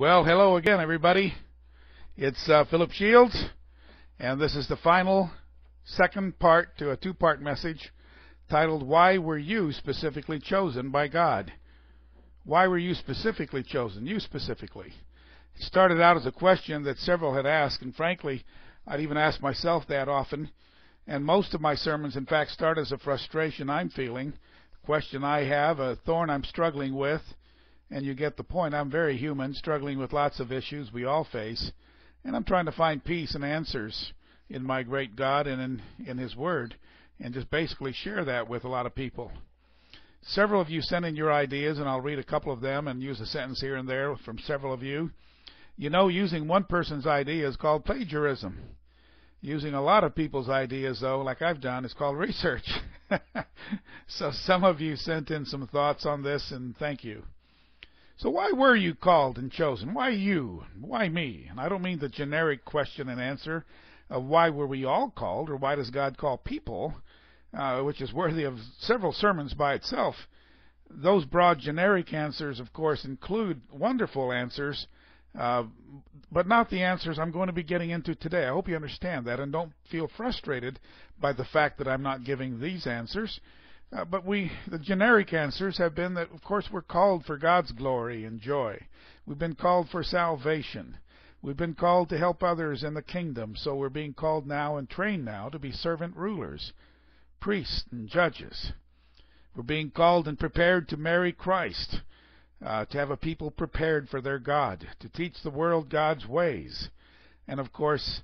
Well, hello again, everybody. It's uh, Philip Shields, and this is the final second part to a two part message titled, Why Were You Specifically Chosen by God? Why were you specifically chosen? You specifically. It started out as a question that several had asked, and frankly, I'd even ask myself that often. And most of my sermons, in fact, start as a frustration I'm feeling, a question I have, a thorn I'm struggling with, and you get the point. I'm very human, struggling with lots of issues we all face, and I'm trying to find peace and answers in my great God and in, in His Word, and just basically share that with a lot of people. Several of you sent in your ideas, and I'll read a couple of them and use a sentence here and there from several of you. You know, using one person's idea is called plagiarism. Using a lot of people's ideas, though, like I've done, is called research. so some of you sent in some thoughts on this, and thank you. So why were you called and chosen? Why you? Why me? And I don't mean the generic question and answer of why were we all called or why does God call people, uh, which is worthy of several sermons by itself. Those broad generic answers, of course, include wonderful answers, uh, but not the answers I'm going to be getting into today. I hope you understand that and don't feel frustrated by the fact that I'm not giving these answers. Uh, but we, the generic answers have been that, of course, we're called for God's glory and joy. We've been called for salvation. We've been called to help others in the kingdom, so we're being called now and trained now to be servant rulers, priests, and judges. We're being called and prepared to marry Christ, uh, to have a people prepared for their God, to teach the world God's ways, and of course,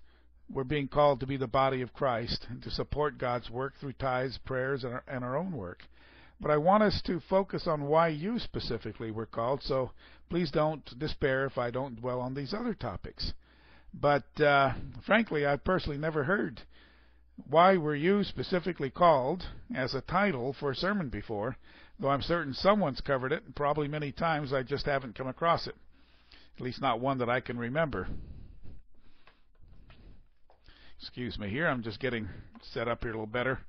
we're being called to be the body of Christ and to support God's work through tithes, prayers, and our, and our own work. But I want us to focus on why you specifically were called, so please don't despair if I don't dwell on these other topics. But uh, frankly, I've personally never heard why were you specifically called as a title for a sermon before, though I'm certain someone's covered it, and probably many times I just haven't come across it. At least not one that I can remember. Excuse me here, I'm just getting set up here a little better.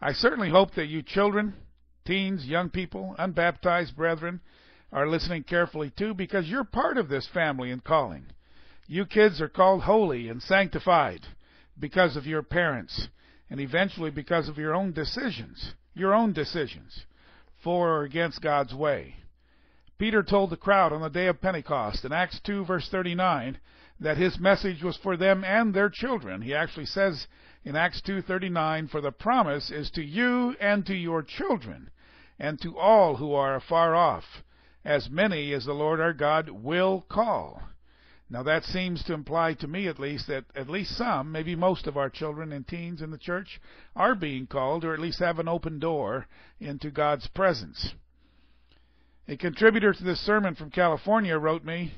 I certainly hope that you children, teens, young people, unbaptized brethren are listening carefully too because you're part of this family and calling. You kids are called holy and sanctified because of your parents and eventually because of your own decisions, your own decisions for or against God's way. Peter told the crowd on the day of Pentecost in Acts 2 verse 39 that his message was for them and their children. He actually says in Acts 2:39, "For the promise is to you and to your children, and to all who are afar off, as many as the Lord our God will call." Now that seems to imply to me at least that at least some, maybe most of our children and teens in the church are being called or at least have an open door into God's presence. A contributor to this sermon from California wrote me,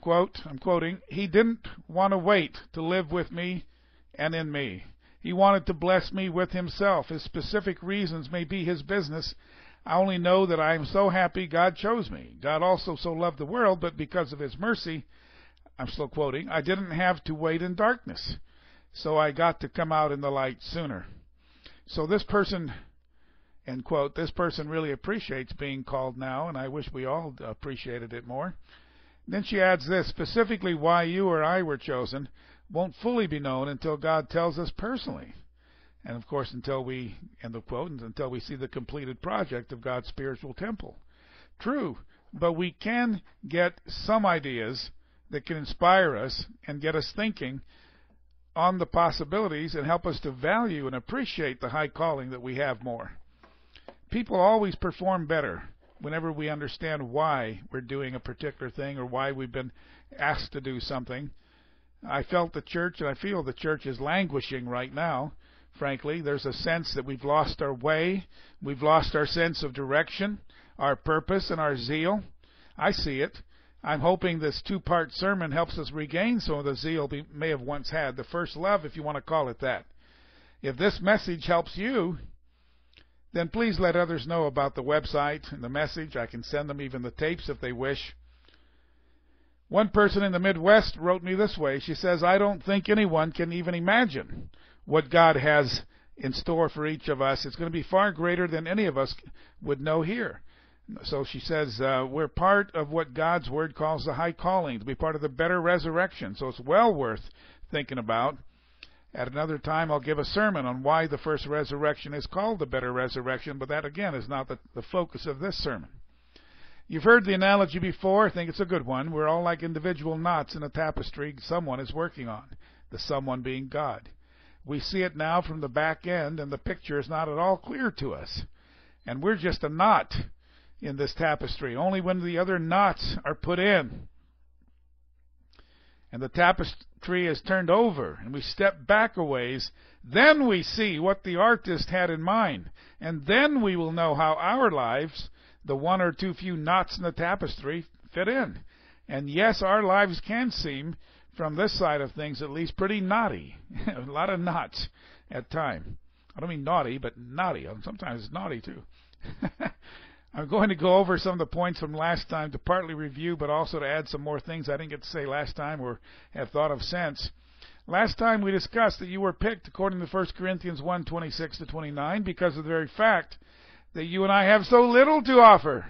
quote, I'm quoting, he didn't want to wait to live with me and in me. He wanted to bless me with himself. His specific reasons may be his business. I only know that I am so happy God chose me. God also so loved the world, but because of his mercy, I'm still quoting, I didn't have to wait in darkness. So I got to come out in the light sooner. So this person, end quote, this person really appreciates being called now, and I wish we all appreciated it more. Then she adds this specifically why you or I were chosen won't fully be known until God tells us personally. And of course, until we, end of quote, until we see the completed project of God's spiritual temple. True, but we can get some ideas that can inspire us and get us thinking on the possibilities and help us to value and appreciate the high calling that we have more. People always perform better whenever we understand why we're doing a particular thing or why we've been asked to do something. I felt the church, and I feel the church is languishing right now. Frankly, there's a sense that we've lost our way, we've lost our sense of direction, our purpose, and our zeal. I see it. I'm hoping this two part sermon helps us regain some of the zeal we may have once had, the first love, if you want to call it that. If this message helps you, then please let others know about the website and the message. I can send them even the tapes if they wish. One person in the Midwest wrote me this way. She says, I don't think anyone can even imagine what God has in store for each of us. It's going to be far greater than any of us would know here. So she says, uh, we're part of what God's Word calls the high calling, to be part of the better resurrection. So it's well worth thinking about. At another time, I'll give a sermon on why the first resurrection is called the better resurrection, but that again is not the, the focus of this sermon. You've heard the analogy before. I think it's a good one. We're all like individual knots in a tapestry someone is working on, the someone being God. We see it now from the back end, and the picture is not at all clear to us. And we're just a knot in this tapestry. Only when the other knots are put in and the tapestry is turned over and we step back a ways, then we see what the artist had in mind. And then we will know how our lives, the one or two few knots in the tapestry, fit in. And yes, our lives can seem, from this side of things at least, pretty knotty. a lot of knots at time. I don't mean naughty, but knotty. Sometimes it's naughty too. I'm going to go over some of the points from last time to partly review, but also to add some more things I didn't get to say last time or have thought of since. Last time we discussed that you were picked according to 1 Corinthians 1, 26 to 29 because of the very fact that you and I have so little to offer.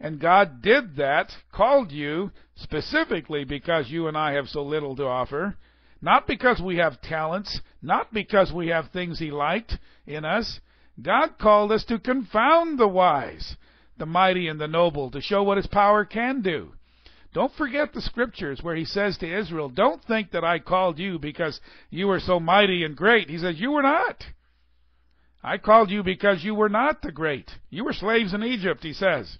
And God did that, called you specifically because you and I have so little to offer. Not because we have talents, not because we have things He liked in us. God called us to confound the wise the mighty and the noble, to show what his power can do. Don't forget the scriptures where he says to Israel, Don't think that I called you because you were so mighty and great. He says, You were not. I called you because you were not the great. You were slaves in Egypt, he says.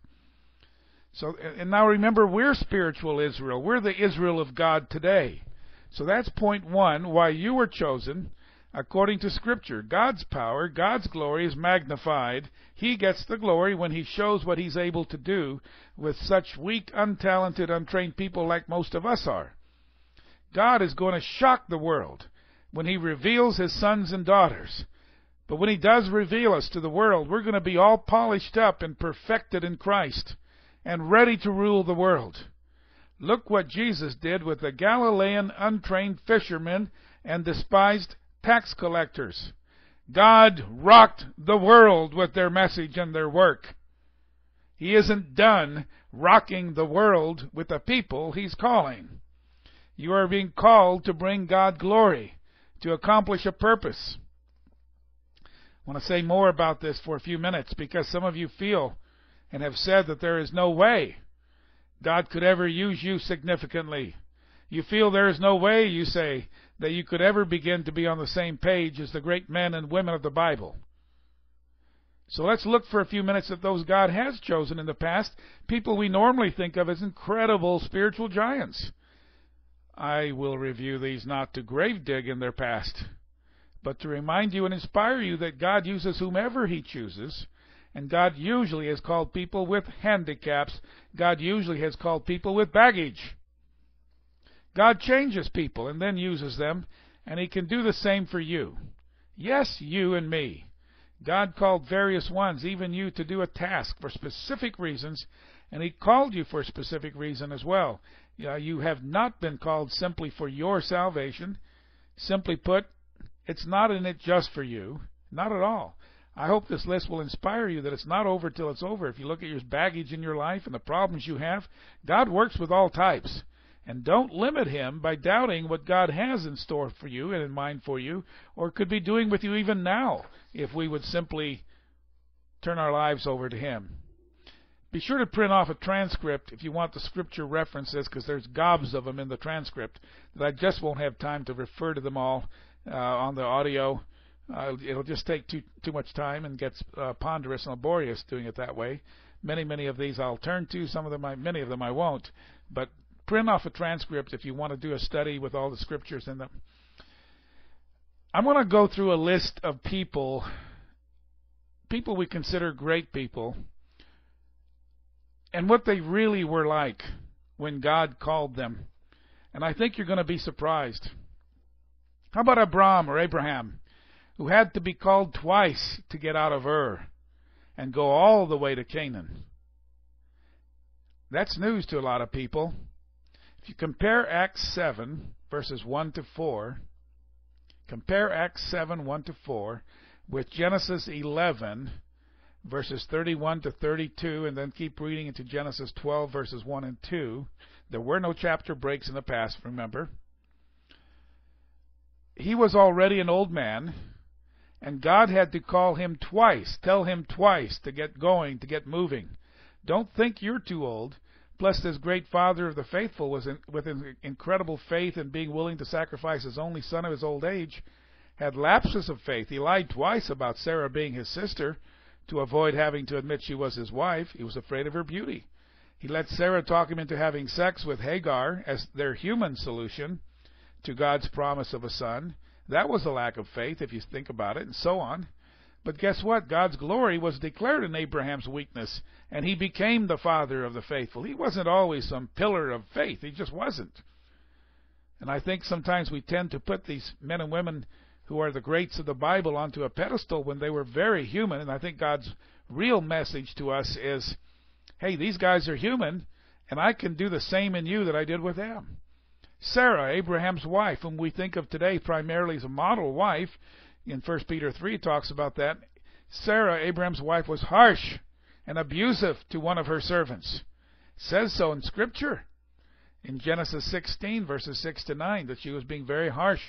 So, and now remember, we're spiritual Israel. We're the Israel of God today. So that's point one, why you were chosen according to Scripture. God's power, God's glory is magnified. He gets the glory when He shows what He's able to do with such weak, untalented, untrained people like most of us are. God is going to shock the world when He reveals His sons and daughters. But when He does reveal us to the world, we're going to be all polished up and perfected in Christ and ready to rule the world. Look what Jesus did with the Galilean untrained fishermen and despised tax collectors. God rocked the world with their message and their work. He isn't done rocking the world with the people He's calling. You are being called to bring God glory, to accomplish a purpose. I want to say more about this for a few minutes because some of you feel and have said that there is no way God could ever use you significantly. You feel there is no way, you say, that you could ever begin to be on the same page as the great men and women of the Bible. So let's look for a few minutes at those God has chosen in the past, people we normally think of as incredible spiritual giants. I will review these not to grave dig in their past, but to remind you and inspire you that God uses whomever He chooses, and God usually has called people with handicaps. God usually has called people with baggage. God changes people and then uses them, and He can do the same for you. Yes, you and me. God called various ones, even you, to do a task for specific reasons, and He called you for a specific reason as well. You have not been called simply for your salvation. Simply put, it's not in it just for you. Not at all. I hope this list will inspire you that it's not over till it's over. If you look at your baggage in your life and the problems you have, God works with all types. And don't limit him by doubting what God has in store for you and in mind for you, or could be doing with you even now, if we would simply turn our lives over to him. Be sure to print off a transcript if you want the scripture references, because there's gobs of them in the transcript that I just won't have time to refer to them all uh, on the audio. Uh, it'll just take too too much time and gets uh, ponderous and laborious doing it that way. Many many of these I'll turn to. Some of them I many of them I won't. But print off a transcript if you want to do a study with all the scriptures in them. I'm going to go through a list of people, people we consider great people, and what they really were like when God called them. And I think you're going to be surprised. How about Abraham or Abraham, who had to be called twice to get out of Ur and go all the way to Canaan? That's news to a lot of people. If you compare Acts 7, verses 1 to 4, compare Acts 7, 1 to 4, with Genesis 11, verses 31 to 32, and then keep reading into Genesis 12, verses 1 and 2. There were no chapter breaks in the past, remember. He was already an old man, and God had to call him twice, tell him twice to get going, to get moving. Don't think you're too old. Plus, this great father of the faithful was in, with incredible faith and being willing to sacrifice his only son of his old age, had lapses of faith. He lied twice about Sarah being his sister to avoid having to admit she was his wife. He was afraid of her beauty. He let Sarah talk him into having sex with Hagar as their human solution to God's promise of a son. That was a lack of faith, if you think about it, and so on. But guess what? God's glory was declared in Abraham's weakness, and he became the father of the faithful. He wasn't always some pillar of faith. He just wasn't. And I think sometimes we tend to put these men and women who are the greats of the Bible onto a pedestal when they were very human. And I think God's real message to us is hey, these guys are human, and I can do the same in you that I did with them. Sarah, Abraham's wife, whom we think of today primarily as a model wife, in 1 Peter 3 talks about that. Sarah, Abraham's wife, was harsh and abusive to one of her servants. Says so in Scripture. In Genesis 16, verses 6 to 9, that she was being very harsh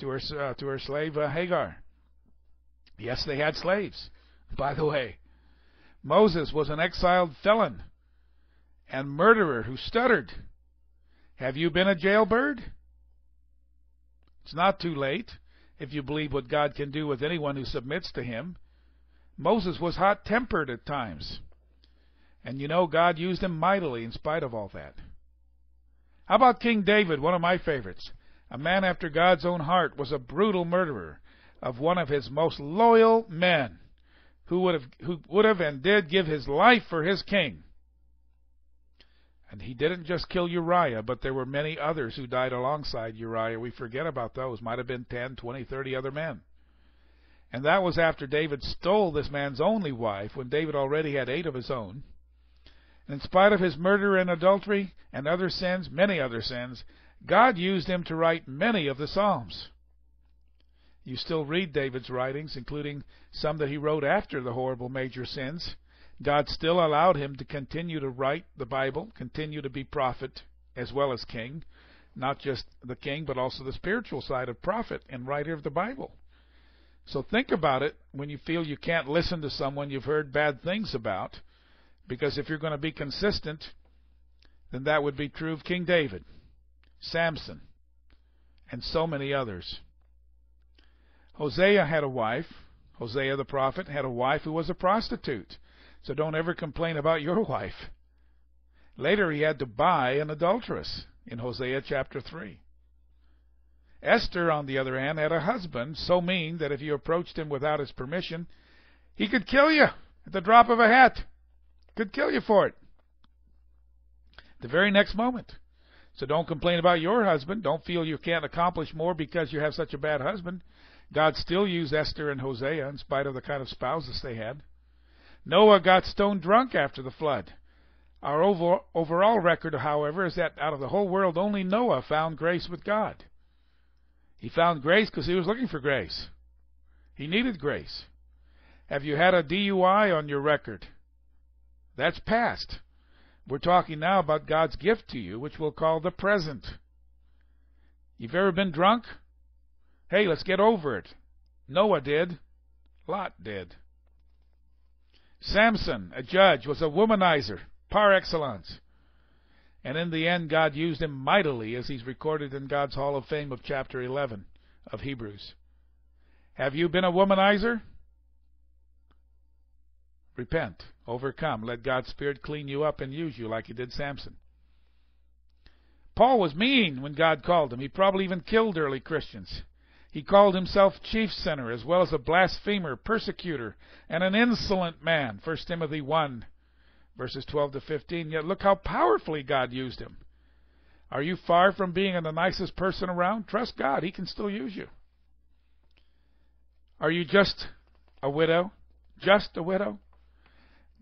to her, uh, to her slave uh, Hagar. Yes, they had slaves, by the way. Moses was an exiled felon and murderer who stuttered. Have you been a jailbird? It's not too late if you believe what God can do with anyone who submits to Him. Moses was hot tempered at times. And you know, God used him mightily in spite of all that. How about King David, one of my favorites? A man after God's own heart was a brutal murderer of one of his most loyal men who would have, who would have and did give his life for his king. And he didn't just kill Uriah, but there were many others who died alongside Uriah. We forget about those. Might have been 10, 20, 30 other men. And that was after David stole this man's only wife, when David already had eight of his own. And in spite of his murder and adultery and other sins, many other sins, God used him to write many of the Psalms. You still read David's writings, including some that he wrote after the horrible major sins. God still allowed him to continue to write the Bible, continue to be prophet as well as king, not just the king, but also the spiritual side of prophet and writer of the Bible. So think about it when you feel you can't listen to someone you've heard bad things about, because if you're going to be consistent, then that would be true of King David, Samson, and so many others. Hosea had a wife. Hosea the prophet had a wife who was a prostitute. So don't ever complain about your wife. Later he had to buy an adulteress in Hosea chapter 3. Esther, on the other hand, had a husband so mean that if you approached him without his permission, he could kill you at the drop of a hat. Could kill you for it. The very next moment. So don't complain about your husband. Don't feel you can't accomplish more because you have such a bad husband. God still used Esther and Hosea in spite of the kind of spouses they had. Noah got stone drunk after the flood. Our over, overall record, however, is that out of the whole world, only Noah found grace with God. He found grace because he was looking for grace. He needed grace. Have you had a DUI on your record? That's past. We're talking now about God's gift to you, which we'll call the present. You've ever been drunk? Hey, let's get over it. Noah did. Lot did. Samson, a judge, was a womanizer par excellence. And in the end, God used him mightily, as he's recorded in God's Hall of Fame of chapter 11 of Hebrews. Have you been a womanizer? Repent, overcome, let God's Spirit clean you up and use you like he did Samson. Paul was mean when God called him. He probably even killed early Christians. He called himself chief sinner, as well as a blasphemer, persecutor, and an insolent man. 1 Timothy 1, verses 12 to 15. Yet look how powerfully God used him. Are you far from being the nicest person around? Trust God, He can still use you. Are you just a widow? Just a widow?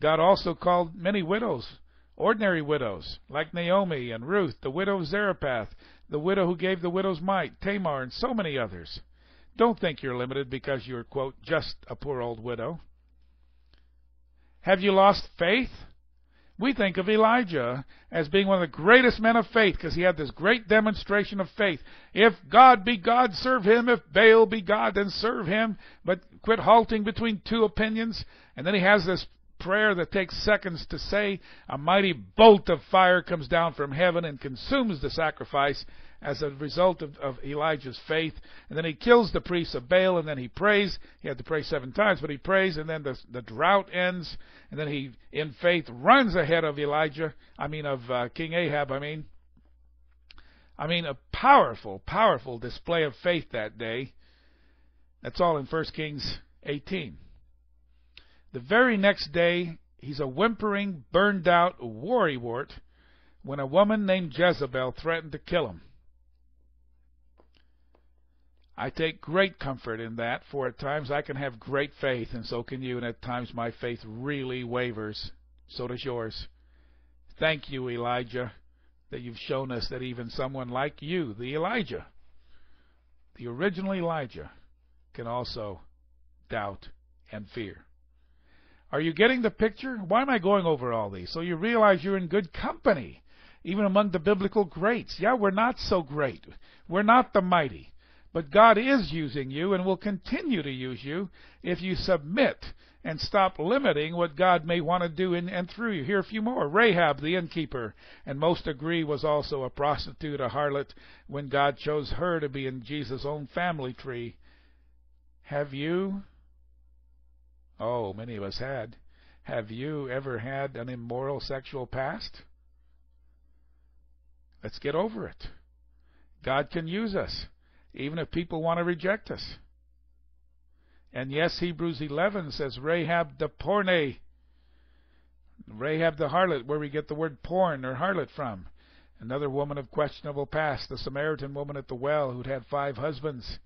God also called many widows, ordinary widows, like Naomi and Ruth, the widow of Zarephath, the widow who gave the widow's mite, Tamar, and so many others. Don't think you're limited because you're, quote, just a poor old widow. Have you lost faith? We think of Elijah as being one of the greatest men of faith because he had this great demonstration of faith. If God be God, serve him. If Baal be God, then serve him. But quit halting between two opinions. And then he has this prayer that takes seconds to say. A mighty bolt of fire comes down from heaven and consumes the sacrifice as a result of, of, Elijah's faith. And then he kills the priests of Baal, and then he prays. He had to pray seven times, but he prays, and then the, the drought ends, and then he, in faith, runs ahead of Elijah. I mean, of uh, King Ahab. I mean, I mean, a powerful, powerful display of faith that day. That's all in 1 Kings 18. The very next day, he's a whimpering, burned out worrywart when a woman named Jezebel threatened to kill him. I take great comfort in that, for at times I can have great faith, and so can you, and at times my faith really wavers. So does yours. Thank you, Elijah, that you've shown us that even someone like you, the Elijah, the original Elijah, can also doubt and fear. Are you getting the picture? Why am I going over all these? So you realize you're in good company, even among the biblical greats. Yeah, we're not so great. We're not the mighty. But God is using you and will continue to use you if you submit and stop limiting what God may want to do in and through you. Here a few more. Rahab, the innkeeper, and most agree was also a prostitute, a harlot, when God chose her to be in Jesus' own family tree. Have you? Oh, many of us had. Have you ever had an immoral sexual past? Let's get over it. God can use us even if people want to reject us. And yes, Hebrews 11 says Rahab the porne, Rahab the harlot, where we get the word porn or harlot from. Another woman of questionable past, the Samaritan woman at the well who'd had five husbands,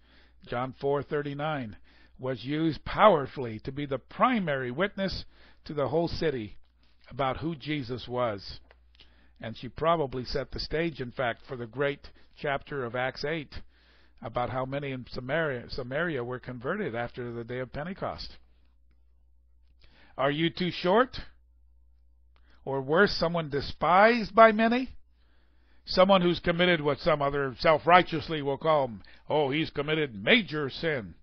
John 4:39, was used powerfully to be the primary witness to the whole city about who Jesus was. And she probably set the stage, in fact, for the great chapter of Acts 8 about how many in Samaria, Samaria were converted after the day of Pentecost. Are you too short? Or worse, someone despised by many? Someone who's committed what some other self righteously will call, oh, he's committed major sin.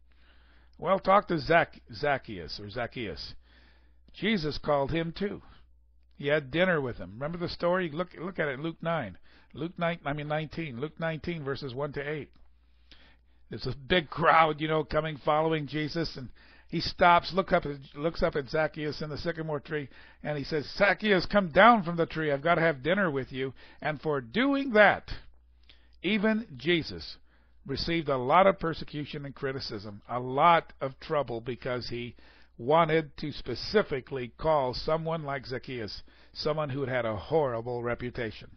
Well, talk to Zac- Zacchaeus or Zacchaeus. Jesus called him too. He had dinner with him. Remember the story? Look, look at it. Luke nine, Luke nine. I mean nineteen. Luke nineteen, verses one to eight. There's a big crowd, you know, coming following Jesus, and he stops, look up, looks up at Zacchaeus in the sycamore tree, and he says, Zacchaeus, come down from the tree. I've got to have dinner with you. And for doing that, even Jesus received a lot of persecution and criticism, a lot of trouble because he wanted to specifically call someone like Zacchaeus someone who had a horrible reputation.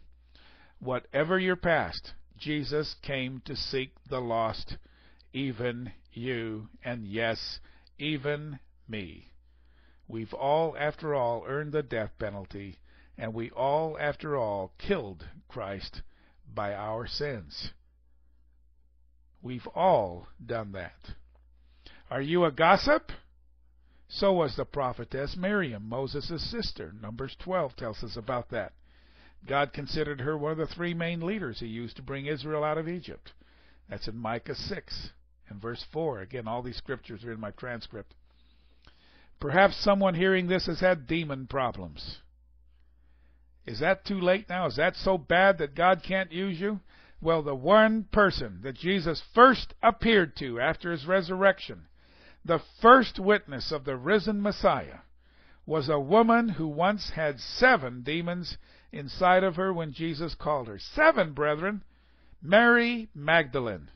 Whatever your past, Jesus came to seek the lost, even you, and yes, even me. We've all, after all, earned the death penalty, and we all, after all, killed Christ by our sins. We've all done that. Are you a gossip? So was the prophetess Miriam, Moses' sister. Numbers 12 tells us about that. God considered her one of the three main leaders he used to bring Israel out of Egypt. That's in Micah 6 and verse 4. Again, all these scriptures are in my transcript. Perhaps someone hearing this has had demon problems. Is that too late now? Is that so bad that God can't use you? Well, the one person that Jesus first appeared to after his resurrection, the first witness of the risen Messiah, was a woman who once had seven demons inside of her when Jesus called her. Seven, brethren. Mary Magdalene.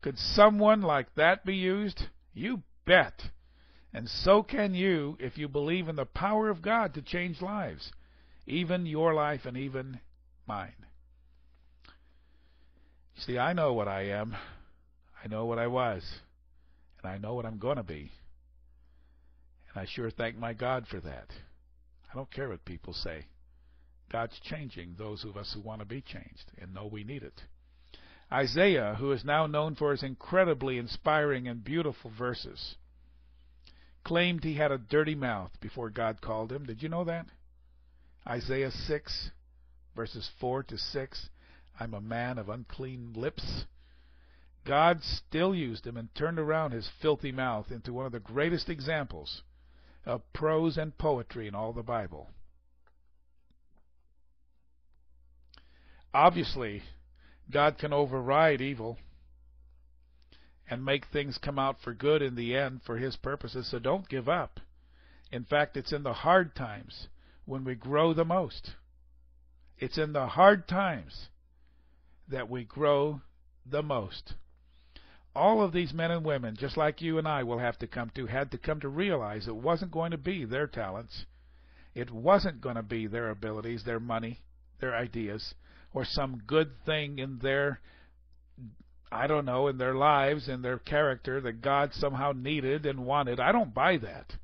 Could someone like that be used? You bet. And so can you if you believe in the power of God to change lives, even your life and even mine. See, I know what I am. I know what I was. And I know what I'm going to be. And I sure thank my God for that. I don't care what people say. God's changing those of us who want to be changed and know we need it. Isaiah, who is now known for his incredibly inspiring and beautiful verses, claimed he had a dirty mouth before God called him. Did you know that? Isaiah 6, verses 4 to 6. I'm a man of unclean lips. God still used him and turned around his filthy mouth into one of the greatest examples of prose and poetry in all the Bible. Obviously, God can override evil and make things come out for good in the end for His purposes, so don't give up. In fact, it's in the hard times when we grow the most. It's in the hard times that we grow the most. All of these men and women, just like you and I will have to come to, had to come to realize it wasn't going to be their talents. It wasn't going to be their abilities, their money, their ideas, or some good thing in their, I don't know, in their lives, in their character that God somehow needed and wanted. I don't buy that.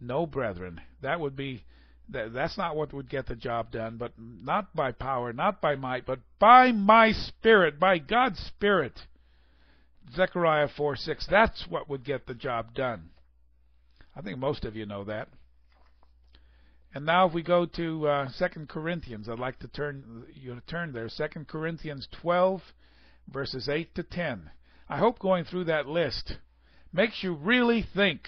No, brethren, that would be that, that's not what would get the job done, but not by power, not by might, but by my spirit, by God's spirit. Zechariah 4 6, that's what would get the job done. I think most of you know that. And now if we go to uh, 2 Corinthians, I'd like to turn you to turn there. 2 Corinthians 12, verses 8 to 10. I hope going through that list makes you really think.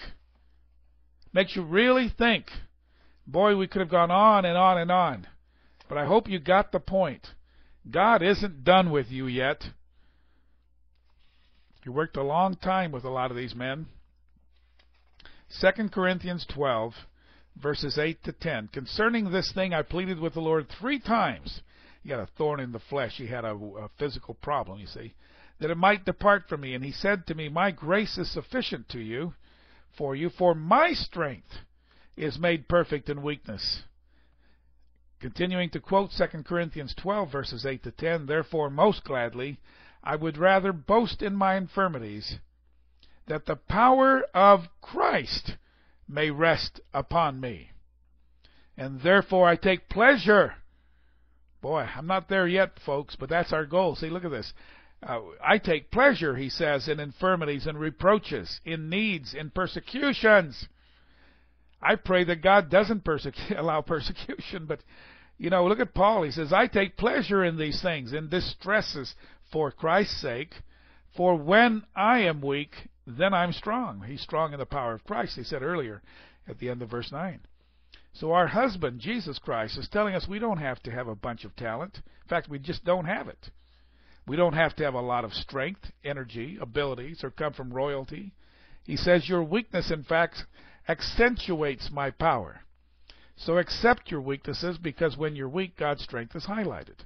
Makes you really think Boy, we could have gone on and on and on. But I hope you got the point. God isn't done with you yet. You worked a long time with a lot of these men. 2 Corinthians 12, verses 8 to 10. Concerning this thing, I pleaded with the Lord three times. He had a thorn in the flesh. He had a, a physical problem, you see. That it might depart from me. And he said to me, My grace is sufficient to you, for you, for my strength is made perfect in weakness. Continuing to quote 2 Corinthians 12, verses 8 to 10, Therefore, most gladly, I would rather boast in my infirmities, that the power of Christ may rest upon me. And therefore I take pleasure. Boy, I'm not there yet, folks, but that's our goal. See, look at this. Uh, I take pleasure, he says, in infirmities and reproaches, in needs, in persecutions I pray that God doesn't allow persecution, but you know, look at Paul. He says, I take pleasure in these things, in distresses for Christ's sake. For when I am weak, then I'm strong. He's strong in the power of Christ, he said earlier at the end of verse 9. So our husband, Jesus Christ, is telling us we don't have to have a bunch of talent. In fact, we just don't have it. We don't have to have a lot of strength, energy, abilities, or come from royalty. He says your weakness, in fact, accentuates my power. So accept your weaknesses because when you're weak, God's strength is highlighted.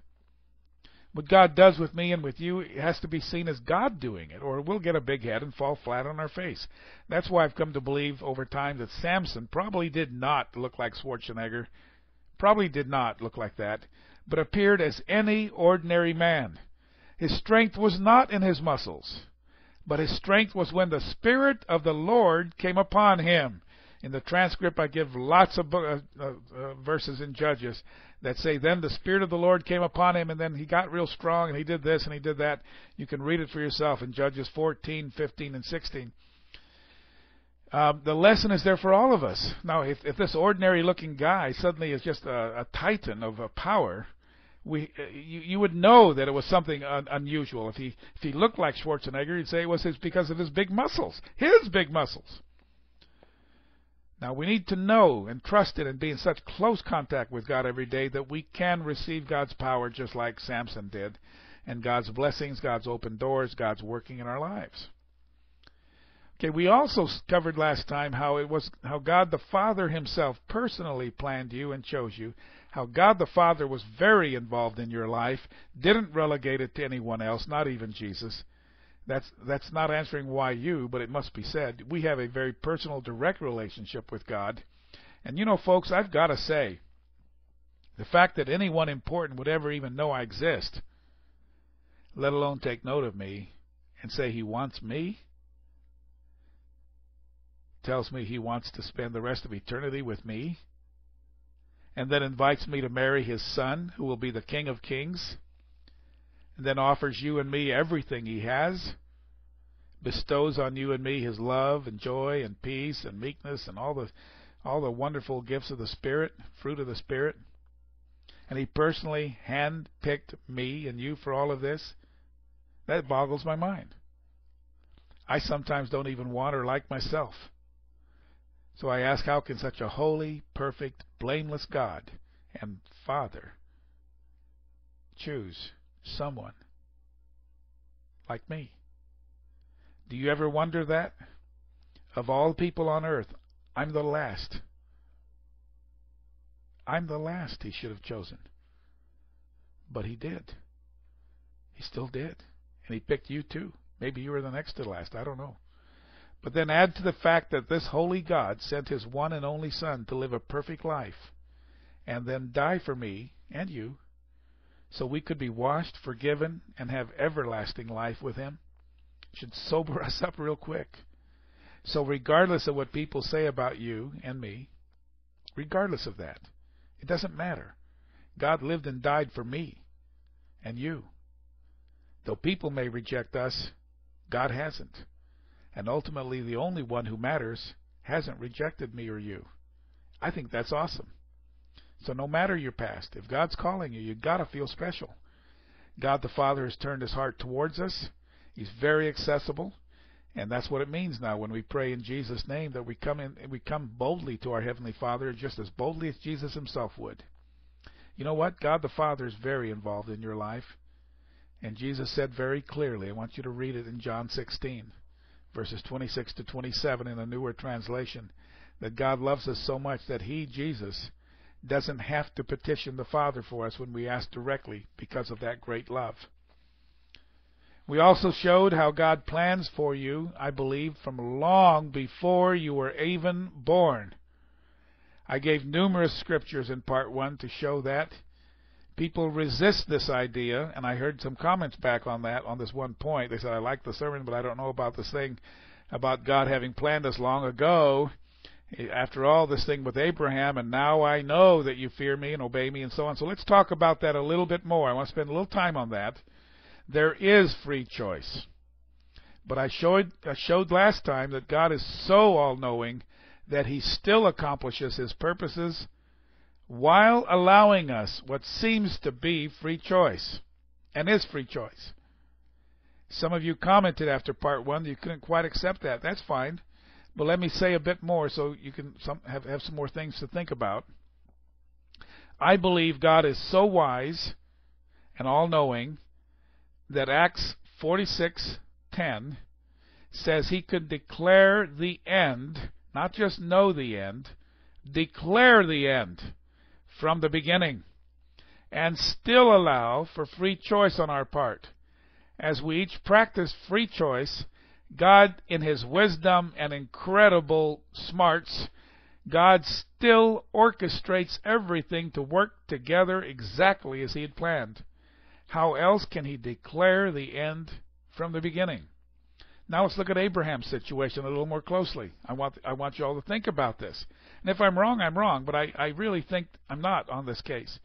What God does with me and with you it has to be seen as God doing it, or we'll get a big head and fall flat on our face. That's why I've come to believe over time that Samson probably did not look like Schwarzenegger, probably did not look like that, but appeared as any ordinary man. His strength was not in his muscles, but his strength was when the Spirit of the Lord came upon him. In the transcript, I give lots of uh, uh, uh, verses in Judges that say, Then the Spirit of the Lord came upon him, and then he got real strong, and he did this, and he did that. You can read it for yourself in Judges 14, 15, and 16. Um, the lesson is there for all of us. Now, if, if this ordinary looking guy suddenly is just a, a titan of a power, we uh, you, you would know that it was something un, unusual. If he if he looked like Schwarzenegger, you'd say it was his because of his big muscles, his big muscles. Now we need to know and trust it and be in such close contact with God every day that we can receive God's power just like Samson did, and God's blessings, God's open doors, God's working in our lives. Okay, we also covered last time how it was how God the Father himself personally planned you and chose you, how God the Father was very involved in your life, didn't relegate it to anyone else, not even Jesus. That's that's not answering why you, but it must be said. We have a very personal, direct relationship with God. And you know, folks, I've got to say, the fact that anyone important would ever even know I exist, let alone take note of me and say he wants me, tells me he wants to spend the rest of eternity with me, and then invites me to marry his son, who will be the King of Kings and then offers you and me everything he has, bestows on you and me his love and joy and peace and meekness and all the all the wonderful gifts of the Spirit, fruit of the Spirit. And he personally hand-picked me and you for all of this. That boggles my mind. I sometimes don't even want or like myself. So I ask, how can such a holy, perfect, blameless God and Father choose someone like me? Do you ever wonder that? Of all people on earth, I'm the last. I'm the last he should have chosen. But he did. He still did. And he picked you too. Maybe you were the next to last. I don't know. But then add to the fact that this holy God sent his one and only Son to live a perfect life and then die for me and you so we could be washed, forgiven, and have everlasting life with him should sober us up real quick. So regardless of what people say about you and me, regardless of that, it doesn't matter. God lived and died for me and you. Though people may reject us, God hasn't. And ultimately, the only one who matters hasn't rejected me or you. I think that's awesome. So no matter your past, if God's calling you, you've got to feel special. God the Father has turned his heart towards us. He's very accessible. And that's what it means now when we pray in Jesus' name that we come in we come boldly to our Heavenly Father just as boldly as Jesus himself would. You know what? God the Father is very involved in your life. And Jesus said very clearly, I want you to read it in John 16, verses 26 to 27 in a newer translation, that God loves us so much that He, Jesus, doesn't have to petition the Father for us when we ask directly because of that great love. We also showed how God plans for you, I believe, from long before you were even born. I gave numerous scriptures in part one to show that. People resist this idea, and I heard some comments back on that on this one point. They said, I like the sermon, but I don't know about this thing about God having planned us long ago. After all, this thing with Abraham, and now I know that you fear me and obey me, and so on. So let's talk about that a little bit more. I want to spend a little time on that. There is free choice. But I showed, I showed last time that God is so all knowing that He still accomplishes His purposes while allowing us what seems to be free choice and is free choice. Some of you commented after part one that you couldn't quite accept that. That's fine. But let me say a bit more so you can some, have, have some more things to think about. I believe God is so wise and all knowing that Acts 46:10 says he could declare the end, not just know the end, declare the end from the beginning and still allow for free choice on our part. As we each practice free choice, God, in His wisdom and incredible smarts, God still orchestrates everything to work together exactly as He had planned. How else can He declare the end from the beginning? Now let's look at Abraham's situation a little more closely. I want I want you all to think about this. And if I'm wrong, I'm wrong, but I, I really think I'm not on this case.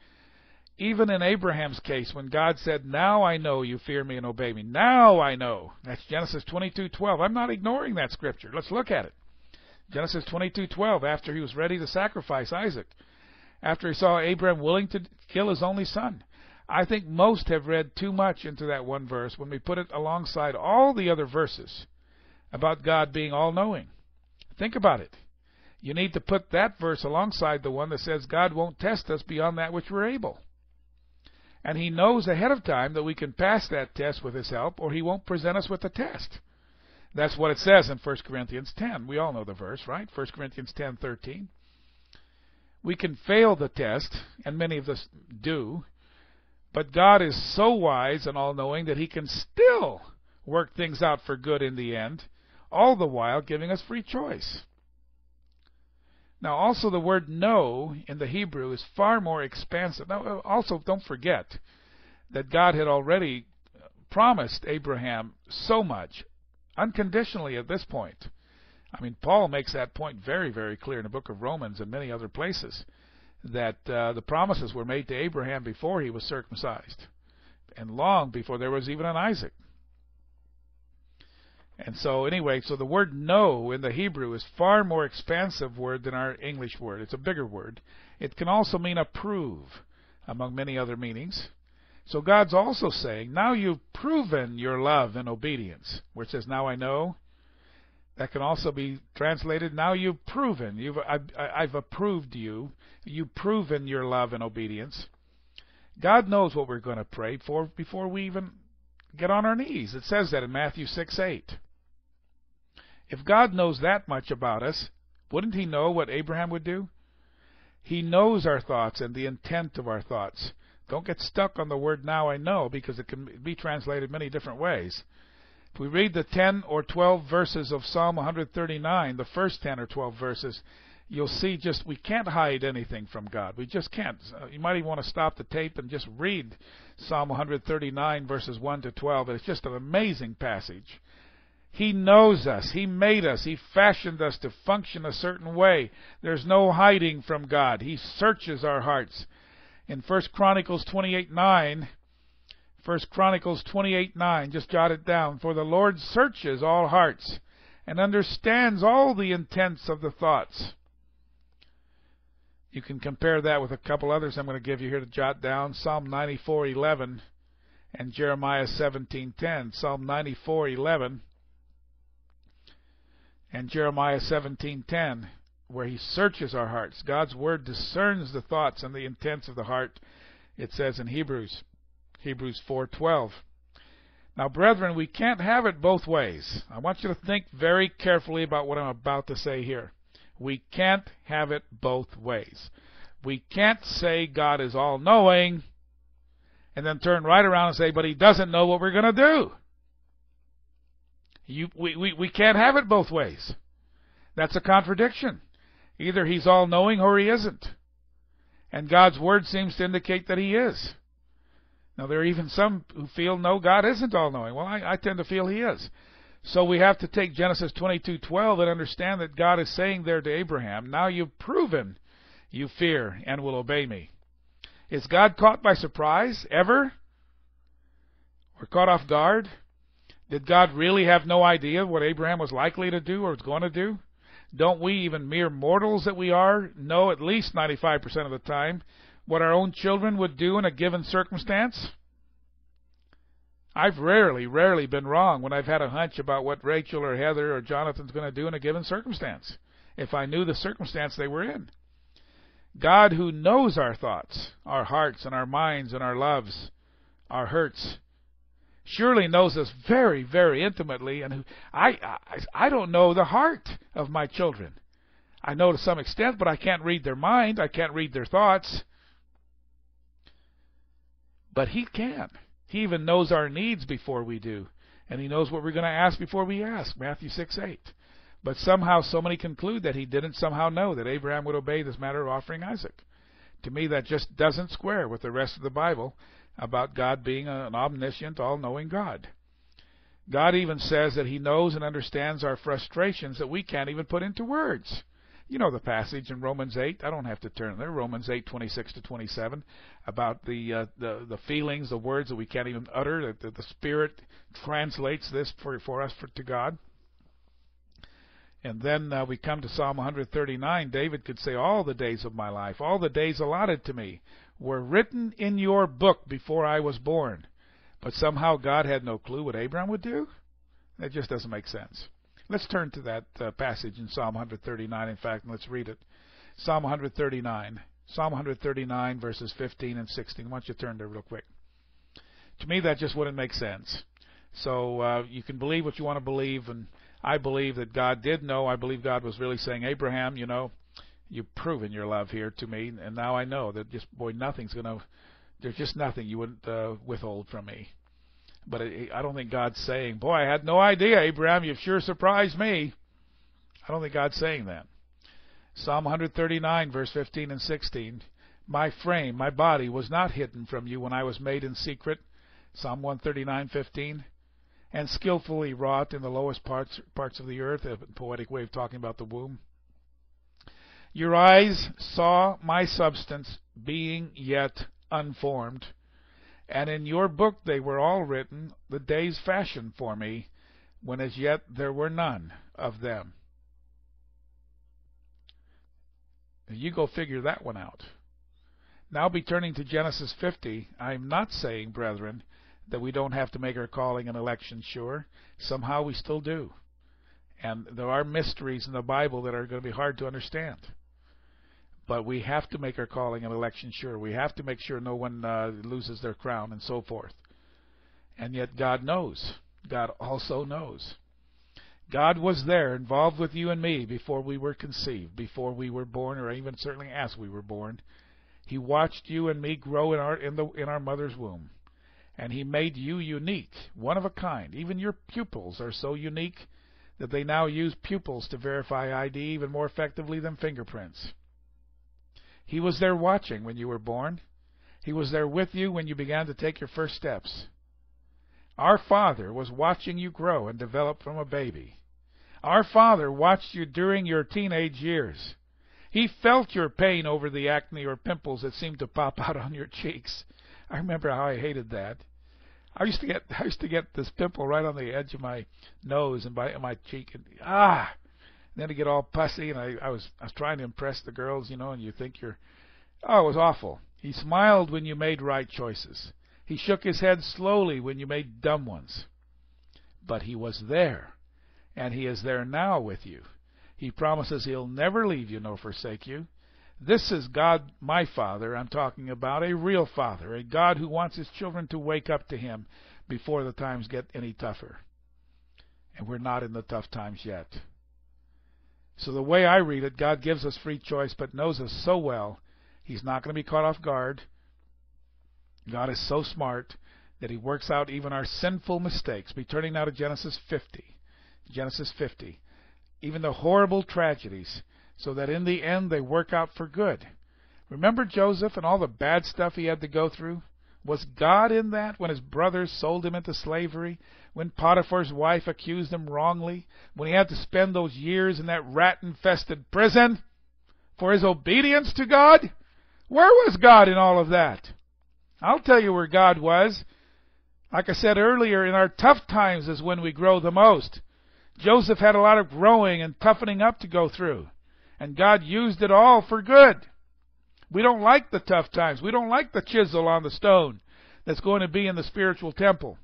Even in Abraham's case, when God said, Now I know you fear me and obey me. Now I know. That's Genesis 22:12. I'm not ignoring that scripture. Let's look at it. Genesis 22:12, after he was ready to sacrifice Isaac, after he saw Abraham willing to kill his only son. I think most have read too much into that one verse when we put it alongside all the other verses about God being all knowing. Think about it. You need to put that verse alongside the one that says God won't test us beyond that which we're able. And He knows ahead of time that we can pass that test with His help, or He won't present us with the test. That's what it says in 1 Corinthians 10. We all know the verse, right? 1 Corinthians 10:13. We can fail the test, and many of us do, but God is so wise and all knowing that He can still work things out for good in the end, all the while giving us free choice. Now, also, the word know in the Hebrew is far more expansive. Now, also, don't forget that God had already promised Abraham so much unconditionally at this point. I mean, Paul makes that point very, very clear in the book of Romans and many other places that uh, the promises were made to Abraham before he was circumcised, and long before there was even an Isaac. And so, anyway, so the word know in the Hebrew is far more expansive word than our English word. It's a bigger word. It can also mean approve, among many other meanings. So God's also saying, now you've proven your love and obedience. Where it says, now I know. That can also be translated, now you've proven. You've, I've, I've approved you. You've proven your love and obedience. God knows what we're going to pray for before we even get on our knees. It says that in Matthew 6 8. If God knows that much about us, wouldn't He know what Abraham would do? He knows our thoughts and the intent of our thoughts. Don't get stuck on the word now I know because it can be translated many different ways. If we read the 10 or 12 verses of Psalm 139, the first 10 or 12 verses, you'll see just we can't hide anything from God. We just can't. You might even want to stop the tape and just read Psalm 139 verses 1 to 12. It's just an amazing passage. He knows us. He made us. He fashioned us to function a certain way. There's no hiding from God. He searches our hearts. In 1 Chronicles 28:9, 1 Chronicles 28:9, just jot it down. For the Lord searches all hearts and understands all the intents of the thoughts. You can compare that with a couple others I'm going to give you here to jot down. Psalm 94:11 and Jeremiah 17:10. Psalm 94:11 and Jeremiah 17:10 where he searches our hearts. God's word discerns the thoughts and the intents of the heart. It says in Hebrews Hebrews 4:12. Now, brethren, we can't have it both ways. I want you to think very carefully about what I'm about to say here. We can't have it both ways. We can't say God is all knowing and then turn right around and say, but he doesn't know what we're going to do. You, we, we, we can't have it both ways. That's a contradiction. Either he's all knowing or he isn't. And God's word seems to indicate that he is. Now, there are even some who feel, no, God isn't all knowing. Well, I, I tend to feel he is. So we have to take Genesis 22:12 and understand that God is saying there to Abraham, "Now you've proven you fear and will obey me." Is God caught by surprise ever? Or caught off guard? Did God really have no idea what Abraham was likely to do or was going to do? Don't we, even mere mortals that we are, know at least 95% of the time what our own children would do in a given circumstance? I've rarely, rarely been wrong when I've had a hunch about what Rachel or Heather or Jonathan's going to do in a given circumstance, if I knew the circumstance they were in. God, who knows our thoughts, our hearts, and our minds, and our loves, our hurts, surely knows us very, very intimately. And I, I, I don't know the heart of my children. I know to some extent, but I can't read their mind. I can't read their thoughts. But He can. He even knows our needs before we do. And He knows what we're going to ask before we ask. Matthew 6 8. But somehow, so many conclude that He didn't somehow know that Abraham would obey this matter of offering Isaac. To me, that just doesn't square with the rest of the Bible about God being an omniscient, all knowing God. God even says that He knows and understands our frustrations that we can't even put into words. You know the passage in Romans 8. I don't have to turn there. Romans 8:26 to 27 about the uh, the the feelings, the words that we can't even utter. That the, the Spirit translates this for for us for, to God. And then uh, we come to Psalm 139. David could say, "All the days of my life, all the days allotted to me, were written in your book before I was born." But somehow God had no clue what Abraham would do. That just doesn't make sense. Let's turn to that uh, passage in Psalm 139, in fact, and let's read it. Psalm 139. Psalm 139, verses 15 and 16. Why don't you turn there real quick? To me, that just wouldn't make sense. So uh, you can believe what you want to believe, and I believe that God did know. I believe God was really saying, Abraham, you know, you've proven your love here to me, and now I know that just boy, nothing's going to. There's just nothing you wouldn't uh, withhold from me. But I don't think God's saying, Boy, I had no idea, Abraham, you've sure surprised me. I don't think God's saying that. Psalm 139, verse 15 and 16. My frame, my body was not hidden from you when I was made in secret. Psalm 139:15. And skillfully wrought in the lowest parts parts of the earth, a poetic way of talking about the womb. Your eyes saw my substance being yet unformed and in your book they were all written, the days fashioned for me, when as yet there were none of them. You go figure that one out. Now be turning to Genesis 50. I'm not saying, brethren, that we don't have to make our calling and election sure. Somehow we still do. And there are mysteries in the Bible that are going to be hard to understand. But we have to make our calling and election sure. We have to make sure no one uh, loses their crown and so forth. And yet God knows. God also knows. God was there, involved with you and me before we were conceived, before we were born, or even certainly as we were born. He watched you and me grow in our in the in our mother's womb, and He made you unique, one of a kind. Even your pupils are so unique that they now use pupils to verify ID even more effectively than fingerprints. He was there watching when you were born. He was there with you when you began to take your first steps. Our Father was watching you grow and develop from a baby. Our Father watched you during your teenage years. He felt your pain over the acne or pimples that seemed to pop out on your cheeks. I remember how I hated that. I used to get I used to get this pimple right on the edge of my nose and by my cheek and ah then to get all pussy and I, I was I was trying to impress the girls, you know, and you think you're oh, it was awful. He smiled when you made right choices. He shook his head slowly when you made dumb ones. But he was there, and he is there now with you. He promises he'll never leave you nor forsake you. This is God, my Father, I'm talking about, a real Father, a God who wants his children to wake up to him before the times get any tougher. And we're not in the tough times yet. So the way I read it, God gives us free choice, but knows us so well, he's not going to be caught off guard. God is so smart that he works out even our sinful mistakes. Be turning now to Genesis 50. Genesis 50. Even the horrible tragedies, so that in the end they work out for good. Remember Joseph and all the bad stuff he had to go through? Was God in that when his brothers sold him into slavery? When Potiphar's wife accused him wrongly? When he had to spend those years in that rat infested prison? For his obedience to God? Where was God in all of that? I'll tell you where God was. Like I said earlier, in our tough times is when we grow the most. Joseph had a lot of growing and toughening up to go through. And God used it all for good. We don't like the tough times. We don't like the chisel on the stone that's going to be in the spiritual temple.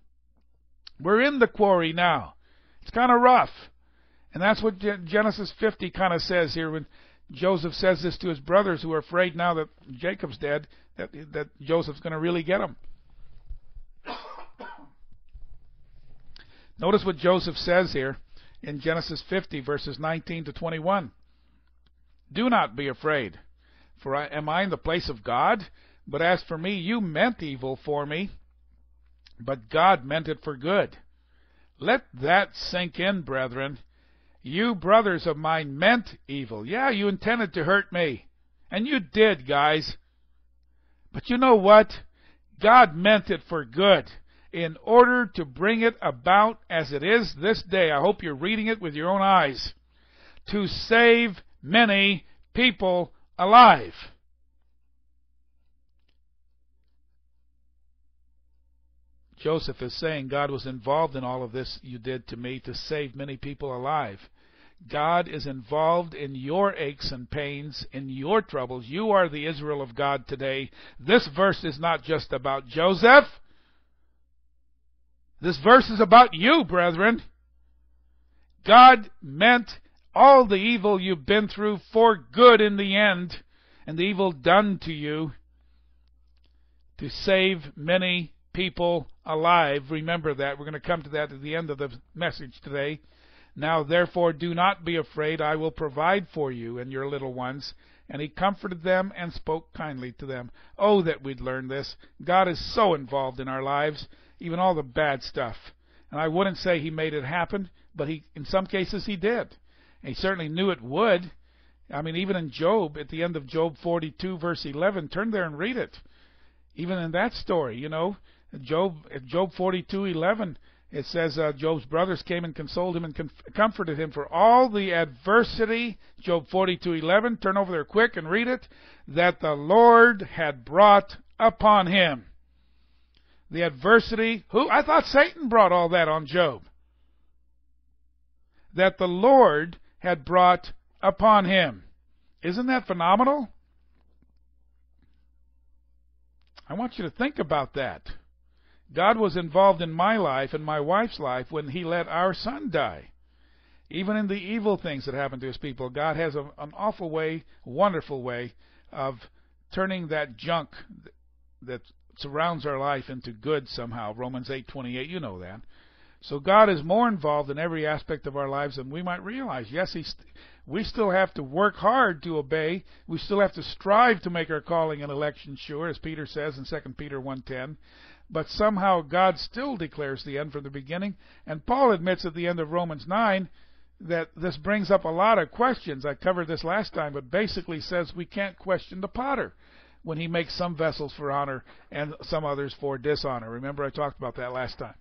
We're in the quarry now. It's kind of rough. And that's what Genesis 50 kind of says here when Joseph says this to his brothers who are afraid now that Jacob's dead that, that Joseph's going to really get them. Notice what Joseph says here in Genesis 50, verses 19 to 21. Do not be afraid, for I, am I in the place of God? But as for me, you meant evil for me, but God meant it for good. Let that sink in, brethren. You brothers of mine meant evil. Yeah, you intended to hurt me. And you did, guys. But you know what? God meant it for good in order to bring it about as it is this day. I hope you're reading it with your own eyes. To save many people alive. Joseph is saying God was involved in all of this you did to me to save many people alive. God is involved in your aches and pains, in your troubles. You are the Israel of God today. This verse is not just about Joseph. This verse is about you, brethren. God meant all the evil you've been through for good in the end, and the evil done to you to save many people alive. Remember that. We're going to come to that at the end of the message today. Now therefore do not be afraid, I will provide for you and your little ones. And he comforted them and spoke kindly to them. Oh, that we'd learn this. God is so involved in our lives, even all the bad stuff. And I wouldn't say he made it happen, but he, in some cases, he did. He certainly knew it would. I mean, even in Job, at the end of Job 42, verse 11, turn there and read it. Even in that story, you know, Job, Job 42, 11, it says uh, Job's brothers came and consoled him and com- comforted him for all the adversity. Job 42:11. Turn over there quick and read it. That the Lord had brought upon him. The adversity. Who? I thought Satan brought all that on Job. that the Lord had brought upon him. Isn't that phenomenal? I want you to think about that. God was involved in my life and my wife's life when He let our son die. Even in the evil things that happen to His people, God has a, an awful way, wonderful way of turning that junk that surrounds our life into good somehow. Romans 8:28, you know that. So God is more involved in every aspect of our lives than we might realize. Yes, we still have to work hard to obey. We still have to strive to make our calling and election sure, as Peter says in 2 Peter 1:10. But somehow God still declares the end from the beginning, and Paul admits at the end of Romans 9 that this brings up a lot of questions. I covered this last time, but basically says we can't question the potter when he makes some vessels for honor and some others for dishonor. Remember I talked about that last time.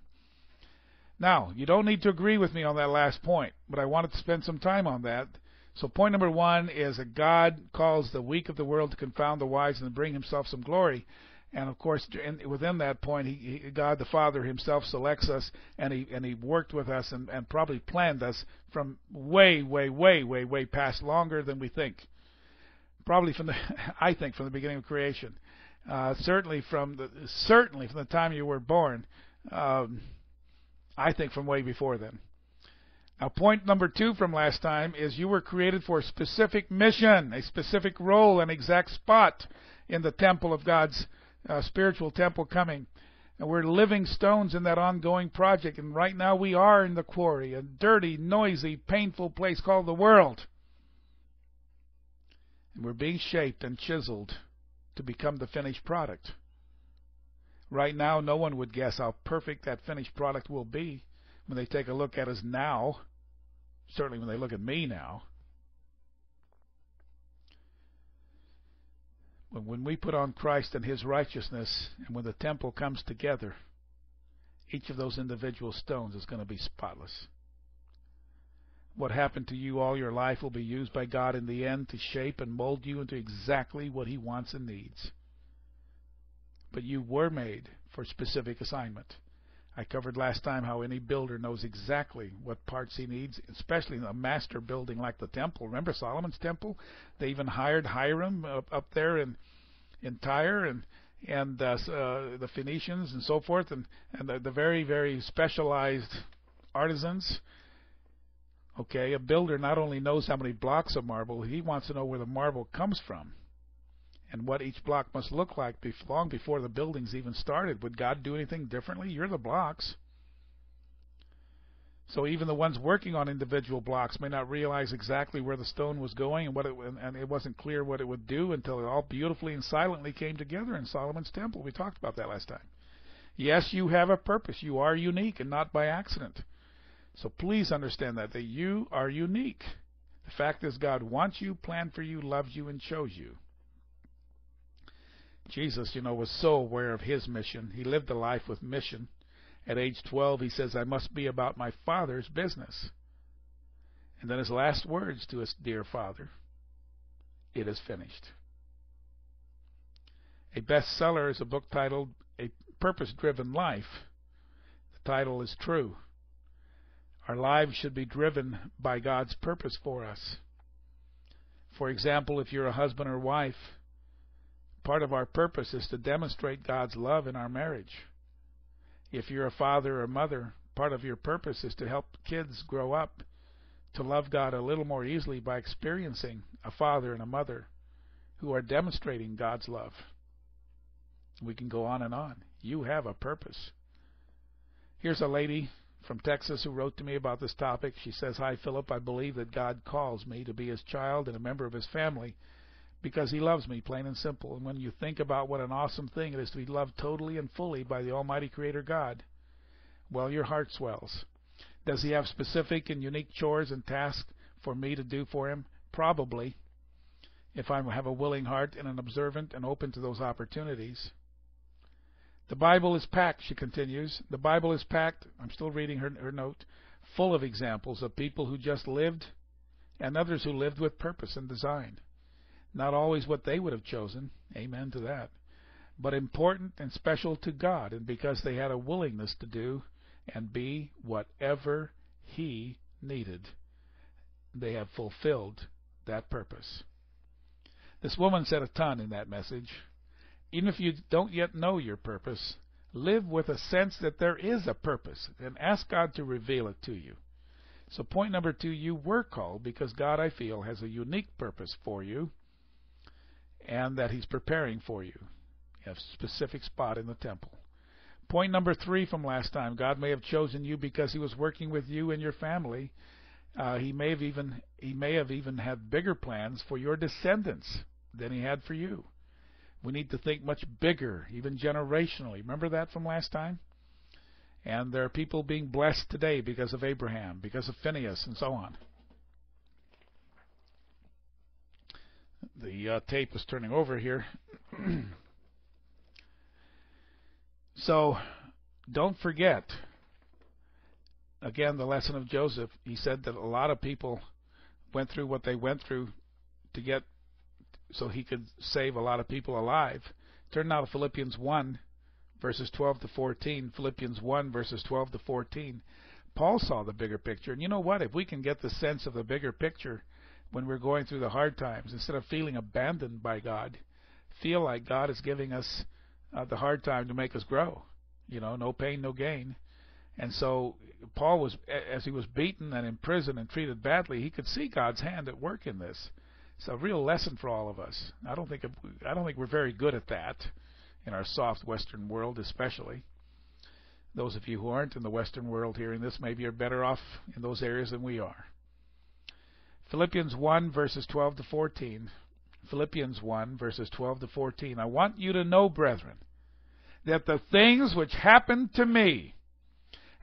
Now, you don't need to agree with me on that last point, but I wanted to spend some time on that so point number one is that God calls the weak of the world to confound the wise and to bring Himself some glory. And of course, within that point, he, he, God the Father Himself selects us, and He and He worked with us, and, and probably planned us from way, way, way, way, way past longer than we think. Probably from the, I think, from the beginning of creation. Uh, certainly from the certainly from the time you were born. Um, I think from way before then. Now, point number two from last time is you were created for a specific mission, a specific role, an exact spot in the temple of God's uh, spiritual temple coming. And we're living stones in that ongoing project. And right now we are in the quarry, a dirty, noisy, painful place called the world. And we're being shaped and chiseled to become the finished product. Right now, no one would guess how perfect that finished product will be when they take a look at us now certainly when they look at me now. But When we put on Christ and His righteousness, and when the temple comes together, each of those individual stones is going to be spotless. What happened to you all your life will be used by God in the end to shape and mold you into exactly what He wants and needs. But you were made for specific assignment. I covered last time how any builder knows exactly what parts he needs, especially in a master building like the temple. Remember Solomon's temple? They even hired Hiram up, up there in in Tyre and and uh, uh, the Phoenicians and so forth, and and the, the very very specialized artisans. Okay, a builder not only knows how many blocks of marble, he wants to know where the marble comes from and what each block must look like long before the buildings even started. Would God do anything differently? You're the blocks. So even the ones working on individual blocks may not realize exactly where the stone was going and what it and it wasn't clear what it would do until it all beautifully and silently came together in Solomon's temple. We talked about that last time. Yes, you have a purpose. You are unique and not by accident. So please understand that that you are unique. The fact is God wants you, planned for you, loves you and chose you. Jesus, you know, was so aware of his mission. He lived a life with mission. At age 12, he says, I must be about my Father's business. And then his last words to his dear Father, it is finished. A bestseller is a book titled A Purpose Driven Life. The title is true. Our lives should be driven by God's purpose for us. For example, if you're a husband or wife, Part of our purpose is to demonstrate God's love in our marriage. If you're a father or mother, part of your purpose is to help kids grow up to love God a little more easily by experiencing a father and a mother who are demonstrating God's love. We can go on and on. You have a purpose. Here's a lady from Texas who wrote to me about this topic. She says, Hi, Philip. I believe that God calls me to be his child and a member of his family because he loves me, plain and simple. And when you think about what an awesome thing it is to be loved totally and fully by the Almighty Creator God, well, your heart swells. Does he have specific and unique chores and tasks for me to do for him? Probably, if I have a willing heart and an observant and open to those opportunities. The Bible is packed, she continues. The Bible is packed, I'm still reading her, her note, full of examples of people who just lived and others who lived with purpose and design. Not always what they would have chosen. Amen to that. But important and special to God, and because they had a willingness to do and be whatever He needed they have fulfilled that purpose. This woman said a ton in that message. Even if you don't yet know your purpose, live with a sense that there is a purpose and ask God to reveal it to you. So, point number two, you were called because God, I feel, has a unique purpose for you and that He's preparing for you. A specific spot in the temple. Point number three from last time God may have chosen you because He was working with you and your family. Uh, he may have even he may have even had bigger plans for your descendants than he had for you. We need to think much bigger, even generationally. Remember that from last time? And there are people being blessed today because of Abraham, because of Phineas, and so on. The uh, tape is turning over here. so, don't forget, again, the lesson of Joseph. He said that a lot of people went through what they went through to get so he could save a lot of people alive. Turn now to Philippians 1, verses 12 to 14. Philippians 1, verses 12 to 14. Paul saw the bigger picture. And you know what? If we can get the sense of the bigger picture when we're going through the hard times, instead of feeling abandoned by God, feel like God is giving us uh, the hard time to make us grow. You know, no pain, no gain. And so Paul was, as he was beaten and imprisoned and treated badly, he could see God's hand at work in this. It's a real lesson for all of us. I don't think I don't think we're very good at that in our soft Western world, especially. Those of you who aren't in the Western world hearing this maybe are better off in those areas than we are. Philippians 1 verses 12 to 14. Philippians 1 verses 12 to 14. I want you to know, brethren, that the things which happened to me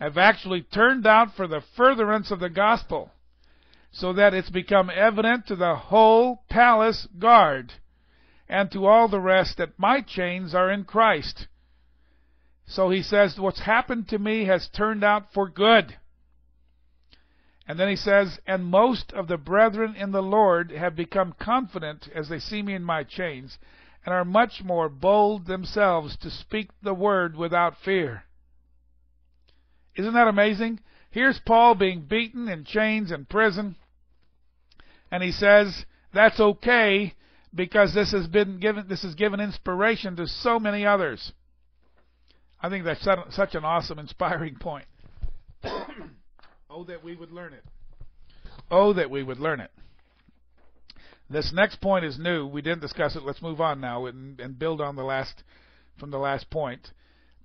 have actually turned out for the furtherance of the gospel so that it's become evident to the whole palace guard and to all the rest that my chains are in Christ. So he says, What's happened to me has turned out for good. And then he says, And most of the brethren in the Lord have become confident as they see me in my chains, and are much more bold themselves to speak the word without fear. Isn't that amazing? Here's Paul being beaten in chains in prison. And he says that's okay because this has been given this has given inspiration to so many others. I think that's such an awesome, inspiring point. oh, that we would learn it. Oh, that we would learn it. This next point is new. We didn't discuss it. Let's move on now and, and build on the last from the last point.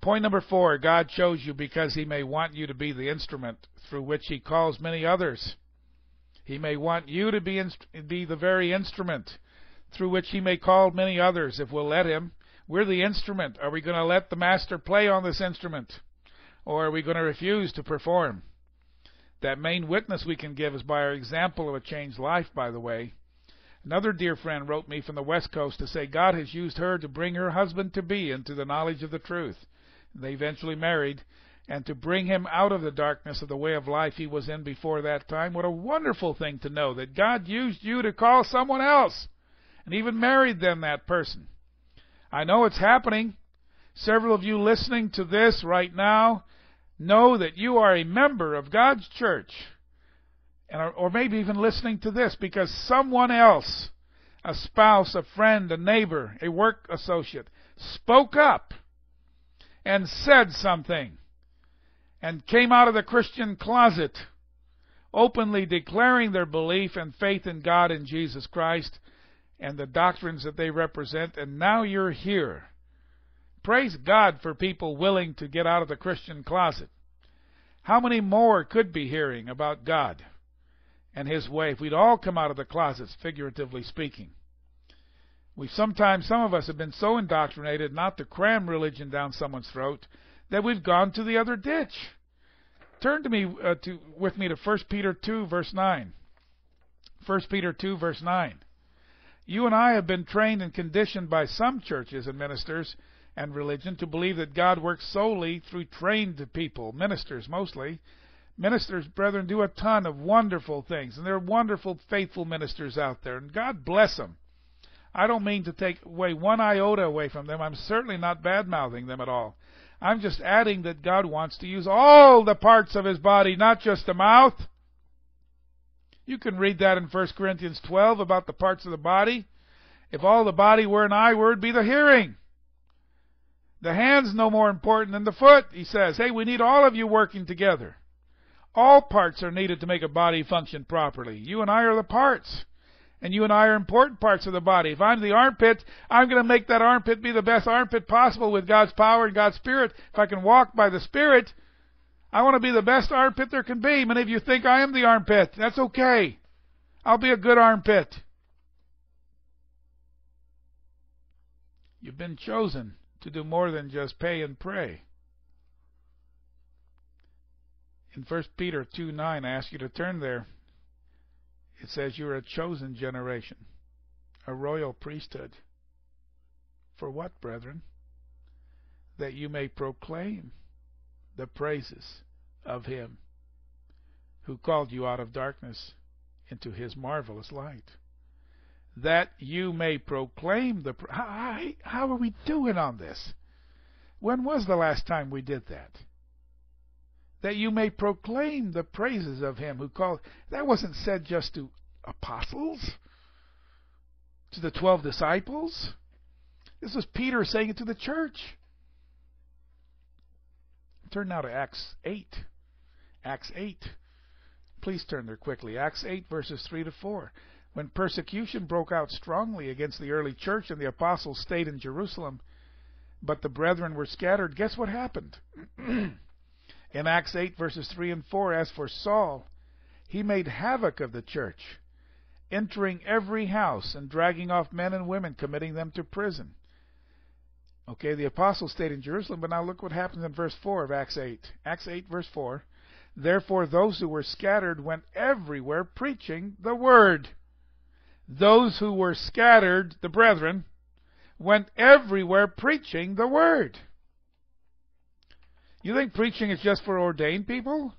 Point number four God chose you because He may want you to be the instrument through which He calls many others. He may want you to be, be the very instrument through which He may call many others if we'll let Him. We're the instrument. Are we going to let the Master play on this instrument? Or are we going to refuse to perform? That main witness we can give is by our example of a changed life, by the way. Another dear friend wrote me from the West Coast to say God has used her to bring her husband to be into the knowledge of the truth. They eventually married, and to bring him out of the darkness of the way of life he was in before that time. What a wonderful thing to know that God used you to call someone else and even married them that person. I know it's happening. Several of you listening to this right now know that you are a member of God's church. And, or maybe even listening to this because someone else, a spouse, a friend, a neighbor, a work associate, spoke up and said something and came out of the Christian closet openly declaring their belief and faith in God and Jesus Christ and the doctrines that they represent, and now you're here. Praise God for people willing to get out of the Christian closet. How many more could be hearing about God and His way if we'd all come out of the closets, figuratively speaking? We sometimes, some of us have been so indoctrinated not to cram religion down someone's throat that we've gone to the other ditch. Turn to me uh, to with me to 1 Peter 2 verse 9. 1 Peter 2 verse 9. You and I have been trained and conditioned by some churches and ministers and religion to believe that God works solely through trained people, ministers mostly. Ministers, brethren, do a ton of wonderful things, and there are wonderful, faithful ministers out there, and God bless them. I don't mean to take away one iota away from them. I'm certainly not bad mouthing them at all. I'm just adding that God wants to use all the parts of His body, not just the mouth. You can read that in 1 Corinthians 12 about the parts of the body. If all the body were an eye, where would be the hearing? The hand's no more important than the foot, he says. Hey, we need all of you working together. All parts are needed to make a body function properly. You and I are the parts. And you and I are important parts of the body. If I'm the armpit, I'm going to make that armpit be the best armpit possible with God's power and God's Spirit. If I can walk by the Spirit, I want to be the best armpit there can be. Many of you think I am the armpit. That's okay. I'll be a good armpit. You've been chosen to do more than just pay and pray. In 1 Peter 2 9, I ask you to turn there. It says you're a chosen generation, a royal priesthood. For what, brethren? That you may proclaim the praises of him who called you out of darkness into his marvelous light. That you may proclaim the. How, how are we doing on this? When was the last time we did that? That you may proclaim the praises of him who called. That wasn't said just to apostles, to the twelve disciples. This was Peter saying it to the church. Turn now to Acts 8. Acts 8. Please turn there quickly. Acts 8, verses 3 to 4. When persecution broke out strongly against the early church and the apostles stayed in Jerusalem, but the brethren were scattered, guess what happened? in Acts 8, verses 3 and 4, as for Saul, he made havoc of the church, entering every house and dragging off men and women, committing them to prison. Okay, the apostles stayed in Jerusalem, but now look what happens in verse 4 of Acts 8. Acts 8, verse 4. Therefore, those who were scattered went everywhere preaching the word. Those who were scattered, the brethren, went everywhere preaching the word. You think preaching is just for ordained people?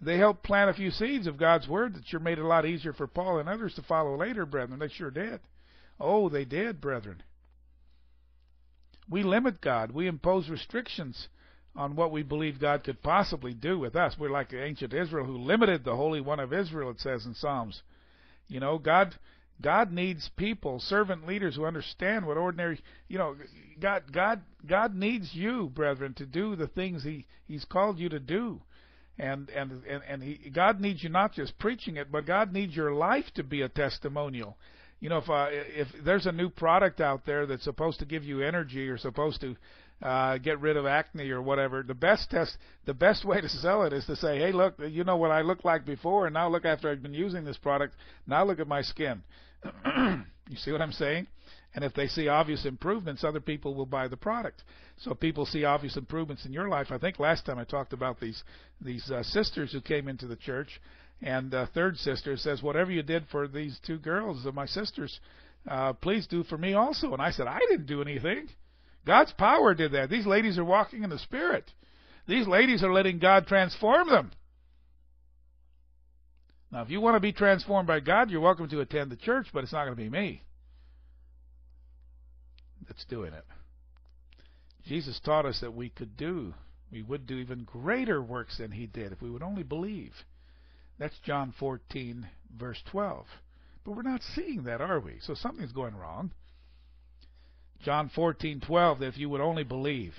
They helped plant a few seeds of God's word that sure made it a lot easier for Paul and others to follow later, brethren. They sure did. Oh, they did, brethren. We limit God. We impose restrictions on what we believe God could possibly do with us. We're like the ancient Israel who limited the Holy One of Israel, it says in Psalms. You know, God God needs people, servant leaders who understand what ordinary you know, God God God needs you, brethren, to do the things He He's called you to do. And and and, and he, God needs you not just preaching it, but God needs your life to be a testimonial you know, if uh, if there's a new product out there that's supposed to give you energy or supposed to uh, get rid of acne or whatever, the best test, the best way to sell it is to say, hey, look, you know what I looked like before, and now look after I've been using this product, now look at my skin. you see what I'm saying? And if they see obvious improvements, other people will buy the product. So people see obvious improvements in your life. I think last time I talked about these these uh, sisters who came into the church and the third sister says, Whatever you did for these two girls, of my sisters, uh, please do for me also. And I said, I didn't do anything. God's power did that. These ladies are walking in the Spirit. These ladies are letting God transform them. Now, if you want to be transformed by God, you're welcome to attend the church, but it's not going to be me that's doing it. Jesus taught us that we could do, we would do even greater works than He did if we would only believe. That's John 14, verse 12. But we're not seeing that, are we? So something's going wrong. John 14:12 that if you would only believe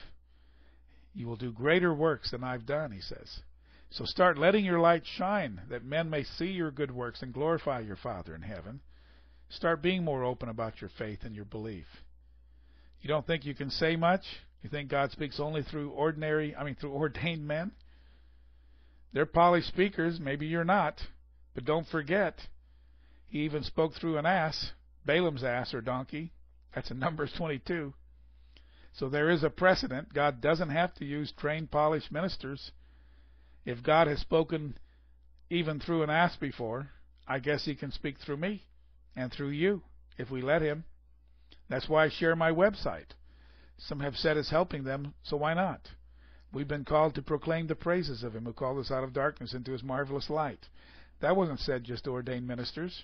you will do greater works than I've done he says so start letting your light shine that men may see your good works and glorify your father in heaven start being more open about your faith and your belief you don't think you can say much you think God speaks only through ordinary I mean through ordained men they're polished speakers. Maybe you're not. But don't forget, he even spoke through an ass, Balaam's ass or donkey. That's in Numbers 22. So there is a precedent. God doesn't have to use trained, polished ministers. If God has spoken even through an ass before, I guess he can speak through me and through you if we let him. That's why I share my website. Some have said it's helping them, so why not? We've been called to proclaim the praises of Him who called us out of darkness into His marvelous light. That wasn't said just to ordained ministers.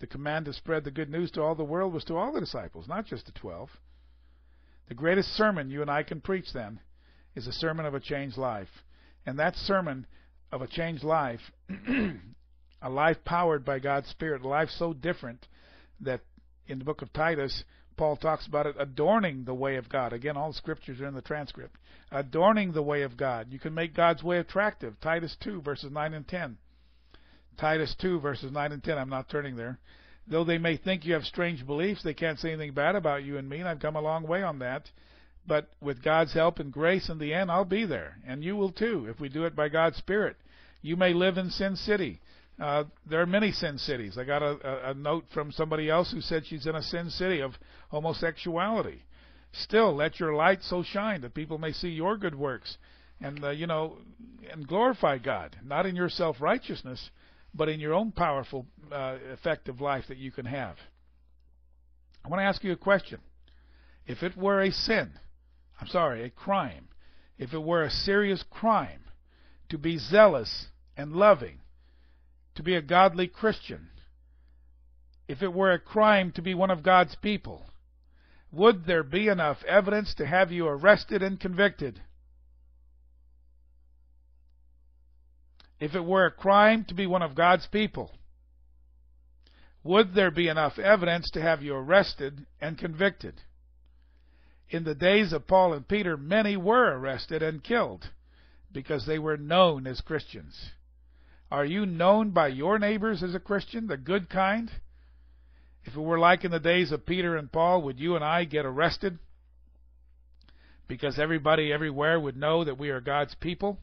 The command to spread the good news to all the world was to all the disciples, not just the twelve. The greatest sermon you and I can preach then is a sermon of a changed life. And that sermon of a changed life, a life powered by God's Spirit, a life so different that in the book of Titus, Paul talks about it adorning the way of God. Again, all the scriptures are in the transcript. Adorning the way of God. You can make God's way attractive. Titus 2, verses 9 and 10. Titus 2, verses 9 and 10. I'm not turning there. Though they may think you have strange beliefs, they can't say anything bad about you and me, and I've come a long way on that. But with God's help and grace in the end, I'll be there. And you will too, if we do it by God's Spirit. You may live in Sin City. Uh, there are many sin cities. I got a, a, a note from somebody else who said she's in a sin city of homosexuality. Still, let your light so shine that people may see your good works and, uh, you know, and glorify God, not in your self righteousness, but in your own powerful, uh, effective life that you can have. I want to ask you a question. If it were a sin, I'm sorry, a crime, if it were a serious crime to be zealous and loving, to be a godly Christian, if it were a crime to be one of God's people, would there be enough evidence to have you arrested and convicted? If it were a crime to be one of God's people, would there be enough evidence to have you arrested and convicted? In the days of Paul and Peter, many were arrested and killed because they were known as Christians. Are you known by your neighbors as a Christian, the good kind? If it were like in the days of Peter and Paul, would you and I get arrested? Because everybody everywhere would know that we are God's people?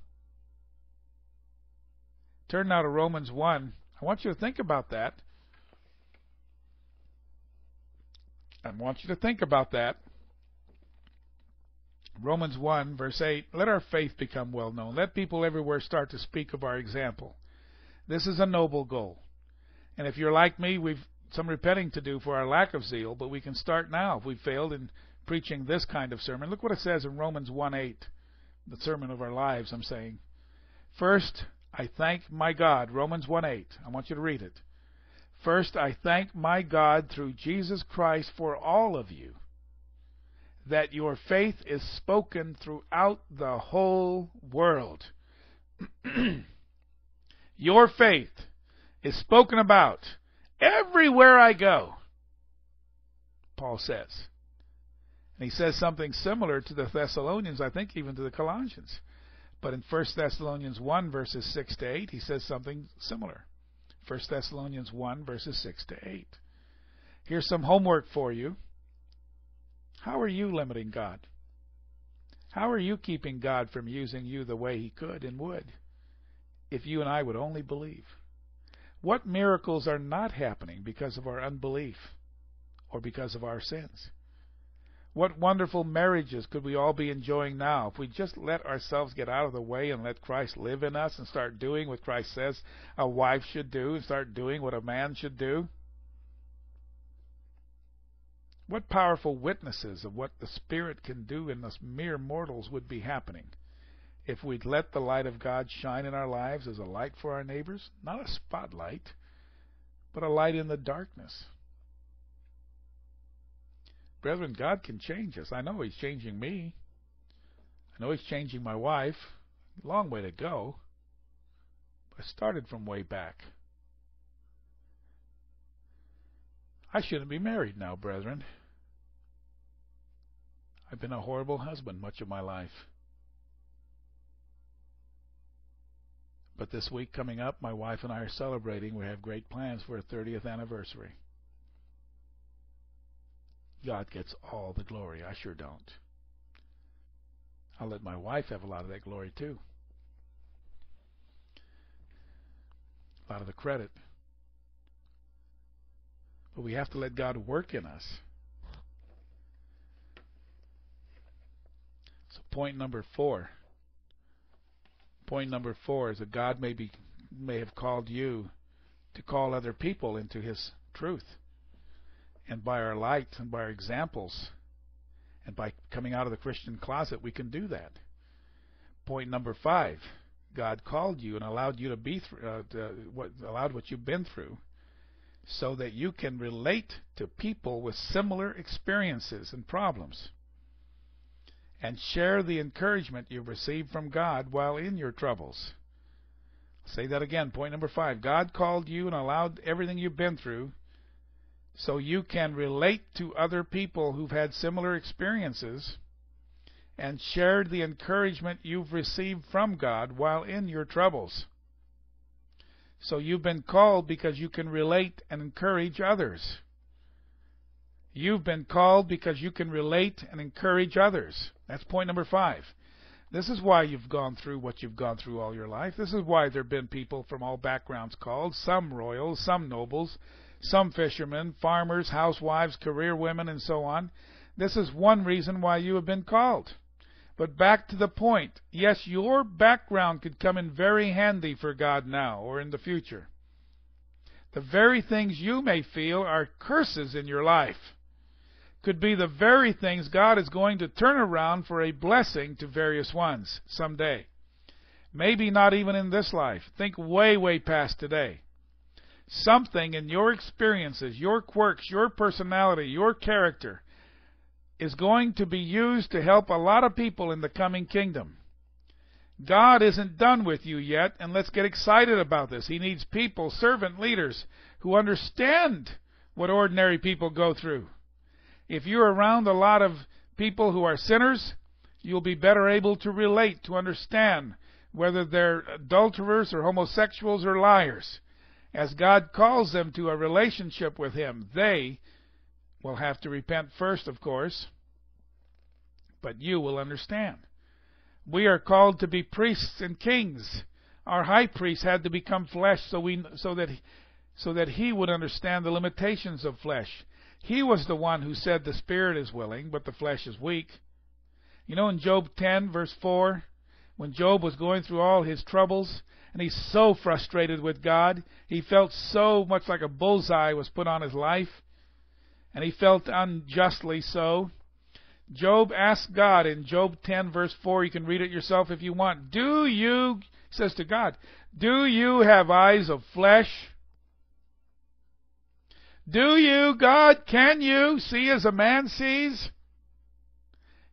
Turn now to Romans 1. I want you to think about that. I want you to think about that. Romans 1, verse 8 Let our faith become well known. Let people everywhere start to speak of our example. This is a noble goal. And if you're like me, we've some repenting to do for our lack of zeal, but we can start now if we failed in preaching this kind of sermon. Look what it says in Romans 1 8, the sermon of our lives, I'm saying. First, I thank my God, Romans 1 8. I want you to read it. First, I thank my God through Jesus Christ for all of you, that your faith is spoken throughout the whole world. your faith is spoken about everywhere I go, Paul says. And he says something similar to the Thessalonians, I think even to the Colossians. But in 1 Thessalonians 1, verses 6 to 8, he says something similar. 1 Thessalonians 1, verses 6 to 8. Here's some homework for you. How are you limiting God? How are you keeping God from using you the way He could and would if you and I would only believe? What miracles are not happening because of our unbelief or because of our sins? What wonderful marriages could we all be enjoying now if we just let ourselves get out of the way and let Christ live in us and start doing what Christ says a wife should do and start doing what a man should do? What powerful witnesses of what the Spirit can do in us mere mortals would be happening if we'd let the light of God shine in our lives as a light for our neighbors? Not a spotlight, but a light in the darkness. Brethren, God can change us. I know He's changing me. I know He's changing my wife. Long way to go. But I started from way back. I shouldn't be married now, brethren. I've been a horrible husband much of my life. But this week coming up, my wife and I are celebrating. We have great plans for a 30th anniversary. God gets all the glory. I sure don't. I'll let my wife have a lot of that glory too. A lot of the credit. But we have to let God work in us. So point number four. Point number four is that God may be may have called you to call other people into his truth and by our light and by our examples and by coming out of the Christian closet, we can do that. Point number five God called you and allowed you to be through, uh, what, allowed what you've been through so that you can relate to people with similar experiences and problems and share the encouragement you've received from God while in your troubles. Say that again. Point number five. God called you and allowed everything you've been through so you can relate to other people who've had similar experiences and shared the encouragement you've received from God while in your troubles. So you've been called because you can relate and encourage others. You've been called because you can relate and encourage others. That's point number five. This is why you've gone through what you've gone through all your life. This is why there have been people from all backgrounds called, some royals, some nobles, some fishermen, farmers, housewives, career women, and so on. This is one reason why you have been called. But back to the point. Yes, your background could come in very handy for God now or in the future. The very things you may feel are curses in your life could be the very things God is going to turn around for a blessing to various ones someday. Maybe not even in this life. Think way, way past today. Something in your experiences, your quirks, your personality, your character is going to be used to help a lot of people in the coming kingdom. God isn't done with you yet, and let's get excited about this. He needs people, servant leaders, who understand what ordinary people go through. If you're around a lot of people who are sinners, you'll be better able to relate, to understand whether they're adulterers or homosexuals or liars. As God calls them to a relationship with Him, they will have to repent first, of course, but you will understand. We are called to be priests and kings. Our high priest had to become flesh so we so that so that he would understand the limitations of flesh. He was the one who said the spirit is willing, but the flesh is weak. You know in Job 10 verse 4, when Job was going through all his troubles, and he's so frustrated with God, he felt so much like a bullseye was put on his life and he felt unjustly so. Job asked God in Job 10, verse 4, you can read it yourself if you want. Do you, says to God, do you have eyes of flesh? Do you, God, can you see as a man sees?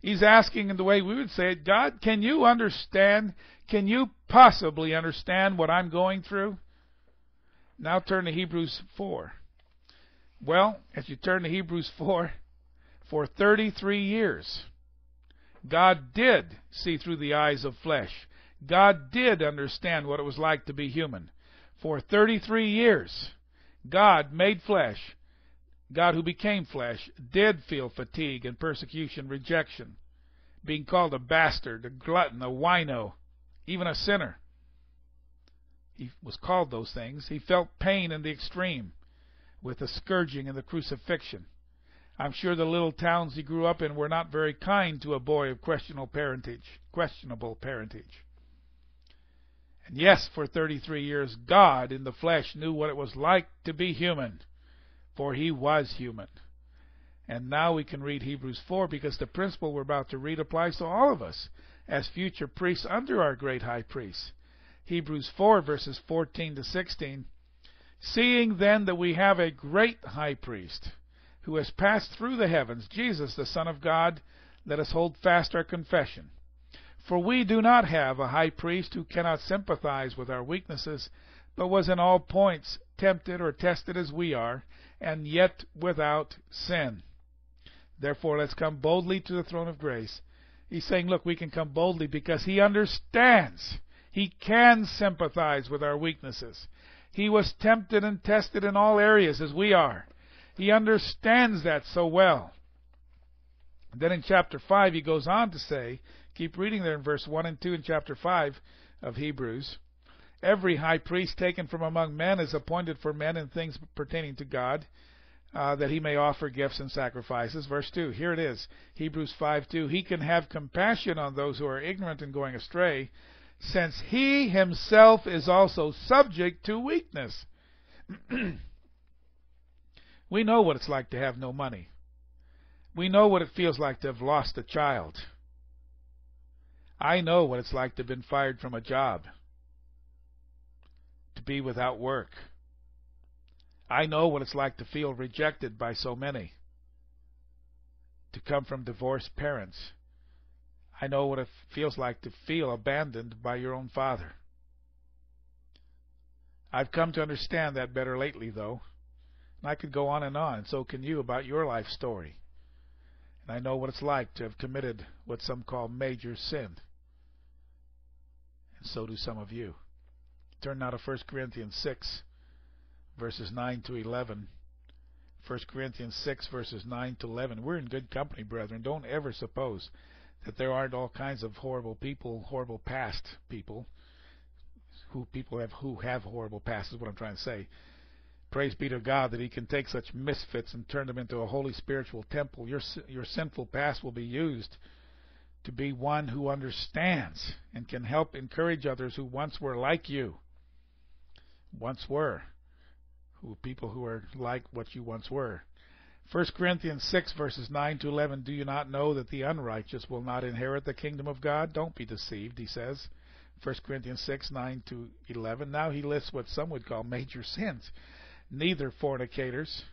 He's asking in the way we would say it, God, can you understand? Can you possibly understand what I'm going through? Now turn to Hebrews 4. Well, as you turn to Hebrews 4, for 33 years, God did see through the eyes of flesh. God did understand what it was like to be human. For 33 years, God made flesh. God who became flesh did feel fatigue and persecution, rejection, being called a bastard, a glutton, a wino, even a sinner. He was called those things. He felt pain in the extreme with the scourging and the crucifixion. I'm sure the little towns he grew up in were not very kind to a boy of questionable parentage. Questionable parentage. And yes, for 33 years, God in the flesh knew what it was like to be human, for he was human. And now we can read Hebrews 4 because the principle we're about to read applies to all of us as future priests under our great high priest. Hebrews 4 verses 14 to 16 Seeing then that we have a great high priest who has passed through the heavens, Jesus, the Son of God, let us hold fast our confession. For we do not have a high priest who cannot sympathize with our weaknesses, but was in all points tempted or tested as we are, and yet without sin. Therefore, let's come boldly to the throne of grace. He's saying, look, we can come boldly because he understands. He can sympathize with our weaknesses. He was tempted and tested in all areas as we are. He understands that so well. Then in chapter 5, he goes on to say, keep reading there in verse 1 and 2 in chapter 5 of Hebrews. Every high priest taken from among men is appointed for men in things pertaining to God, uh, that he may offer gifts and sacrifices. Verse 2, here it is Hebrews 5 2. He can have compassion on those who are ignorant and going astray, since he himself is also subject to weakness. we know what it's like to have no money. We know what it feels like to have lost a child. I know what it's like to have been fired from a job, be without work. I know what it's like to feel rejected by so many, to come from divorced parents I know what it feels like to feel abandoned by your own father. I've come to understand that better lately, though. And I could go on and on, and so can you, about your life story. And I know what it's like to have committed what some call major sin. And so do some of you. Turn now to 1 Corinthians 6, verses 9 to 11. 1 Corinthians 6, verses 9 to 11. We're in good company, brethren. Don't ever suppose that there aren't all kinds of horrible people, horrible past people, who people have who have horrible past is what I'm trying to say. Praise be to God that He can take such misfits and turn them into a holy spiritual temple. Your your sinful past will be used to be one who understands and can help encourage others who once were like you. Once were. Who people who are like what you once were. 1 Corinthians 6 verses 9 to 11 Do you not know that the unrighteous will not inherit the kingdom of God? Don't be deceived, he says. 1 Corinthians 6 9 to 11. Now he lists what some would call major sins. Neither fornicators.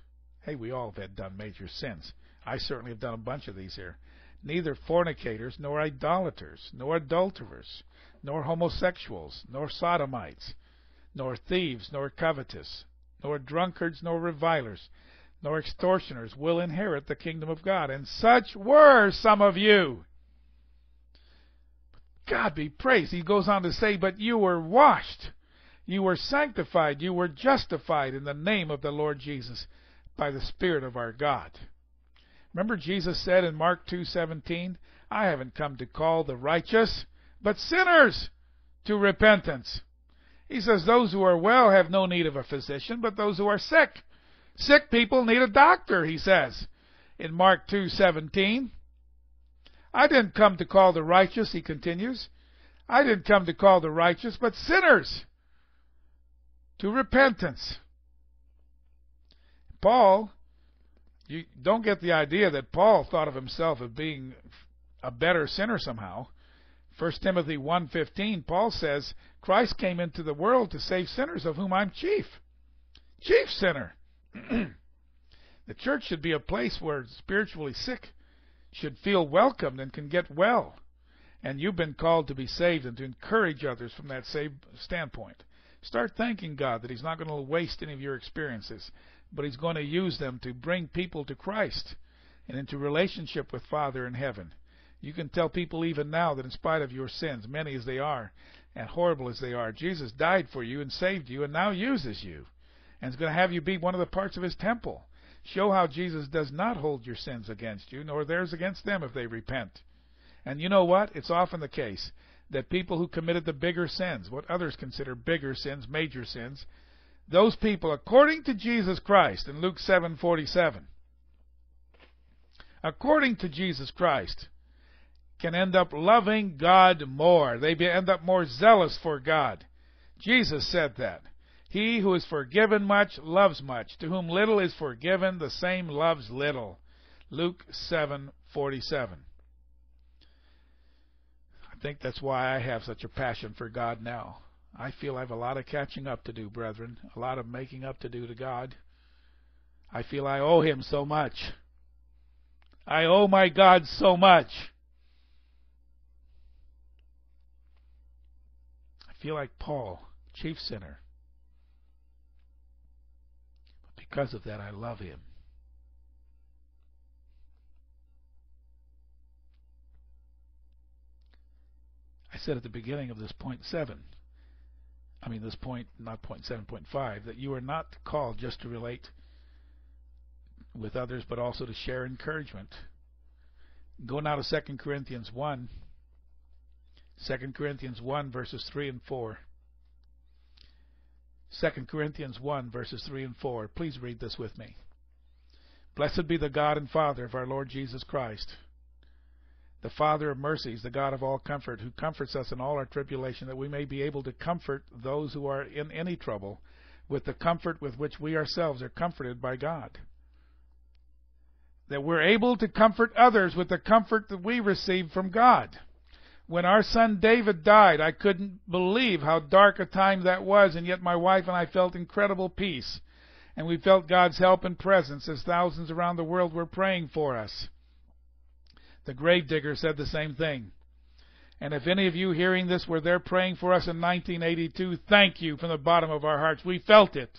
Hey, we all have done major sins. I certainly have done a bunch of these here. Neither fornicators, nor idolaters, nor adulterers, nor homosexuals, nor sodomites, nor thieves, nor covetous, nor drunkards, nor revilers, nor extortioners will inherit the kingdom of God. And such were some of you. God be praised. He goes on to say, But you were washed, you were sanctified, you were justified in the name of the Lord Jesus by the Spirit of our God. Remember Jesus said in Mark 2:17, I haven't come to call the righteous, but sinners to repentance. He says those who are well have no need of a physician, but those who are sick. Sick people need a doctor, he says in Mark 2:17. I didn't come to call the righteous, he continues. I didn't come to call the righteous, but sinners to repentance. Paul, you don't get the idea that Paul thought of himself as being a better sinner somehow. 1 Timothy 1:15 Paul says, Christ came into the world to save sinners of whom I'm chief. Chief sinner. the church should be a place where spiritually sick should feel welcomed and can get well. And you've been called to be saved and to encourage others from that same standpoint. Start thanking God that He's not going to waste any of your experiences, but He's going to use them to bring people to Christ and into relationship with Father in heaven. You can tell people even now that in spite of your sins, many as they are, and horrible as they are, Jesus died for you and saved you and now uses you. And is going to have you be one of the parts of His temple. Show how Jesus does not hold your sins against you, nor theirs against them if they repent. And you know what? It's often the case that people who committed the bigger sins, what others consider bigger sins, major sins, those people, according to Jesus Christ in Luke 7:47, according to Jesus Christ, can end up loving God more. They end up more zealous for God. Jesus said that. He who is forgiven much loves much. To whom little is forgiven, the same loves little. Luke 7:47. I think that's why I have such a passion for God now. I feel I have a lot of catching up to do, brethren, a lot of making up to do to God. I feel I owe him so much. I owe my God so much. I feel like Paul, chief sinner. But Because of that, I love him. I said at the beginning of this point 7, I mean this point, not point 7.5, that you are not called just to relate with others, but also to share encouragement. Go now to 2 Corinthians 1. 2 Corinthians 1, verses 3 and 4. 2 Corinthians 1, verses 3 and 4. Please read this with me. Blessed be the God and Father of our Lord Jesus Christ, the Father of mercies, the God of all comfort, who comforts us in all our tribulation, that we may be able to comfort those who are in any trouble with the comfort with which we ourselves are comforted by God. That we're able to comfort others with the comfort that we receive from God. When our son David died, I couldn't believe how dark a time that was, and yet my wife and I felt incredible peace. And we felt God's help and presence as thousands around the world were praying for us. The gravedigger said the same thing. And if any of you hearing this were there praying for us in 1982, thank you from the bottom of our hearts. We felt it.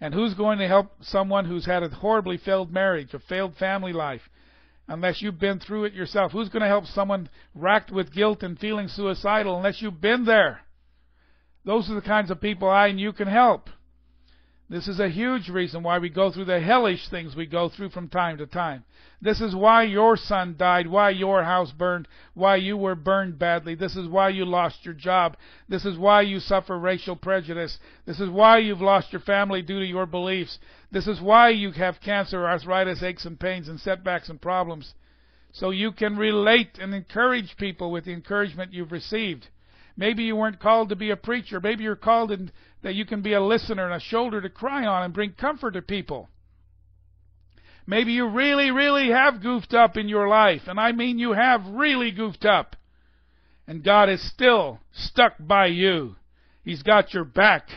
And who's going to help someone who's had a horribly failed marriage, a failed family life, unless you've been through it yourself? Who's going to help someone racked with guilt and feeling suicidal unless you've been there? Those are the kinds of people I and you can help. This is a huge reason why we go through the hellish things we go through from time to time. This is why your son died, why your house burned, why you were burned badly. This is why you lost your job. This is why you suffer racial prejudice. This is why you've lost your family due to your beliefs. This is why you have cancer, arthritis, aches and pains, and setbacks and problems. So you can relate and encourage people with the encouragement you've received. Maybe you weren't called to be a preacher. Maybe you're called in, that you can be a listener and a shoulder to cry on and bring comfort to people. Maybe you really, really have goofed up in your life, and I mean you have really goofed up. And God is still stuck by you. He's got your back.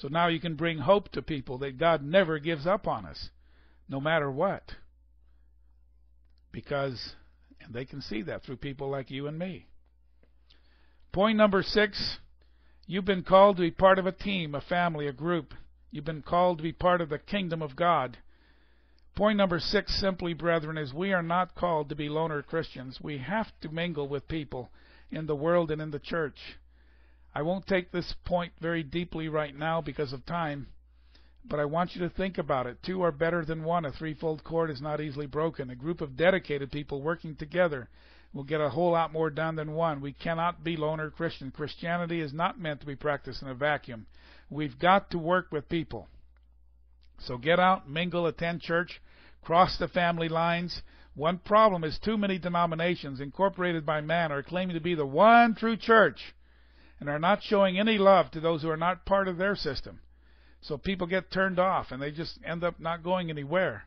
So now you can bring hope to people that God never gives up on us, no matter what. Because and they can see that through people like you and me. Point number six you've been called to be part of a team, a family, a group. You've been called to be part of the kingdom of God. Point number six, simply, brethren, is we are not called to be loner Christians. We have to mingle with people in the world and in the church. I won't take this point very deeply right now because of time. But I want you to think about it. Two are better than one. A threefold cord is not easily broken. A group of dedicated people working together will get a whole lot more done than one. We cannot be loner Christian. Christianity is not meant to be practiced in a vacuum. We've got to work with people. So get out, mingle, attend church, cross the family lines. One problem is too many denominations incorporated by man are claiming to be the one true church and are not showing any love to those who are not part of their system. So people get turned off and they just end up not going anywhere.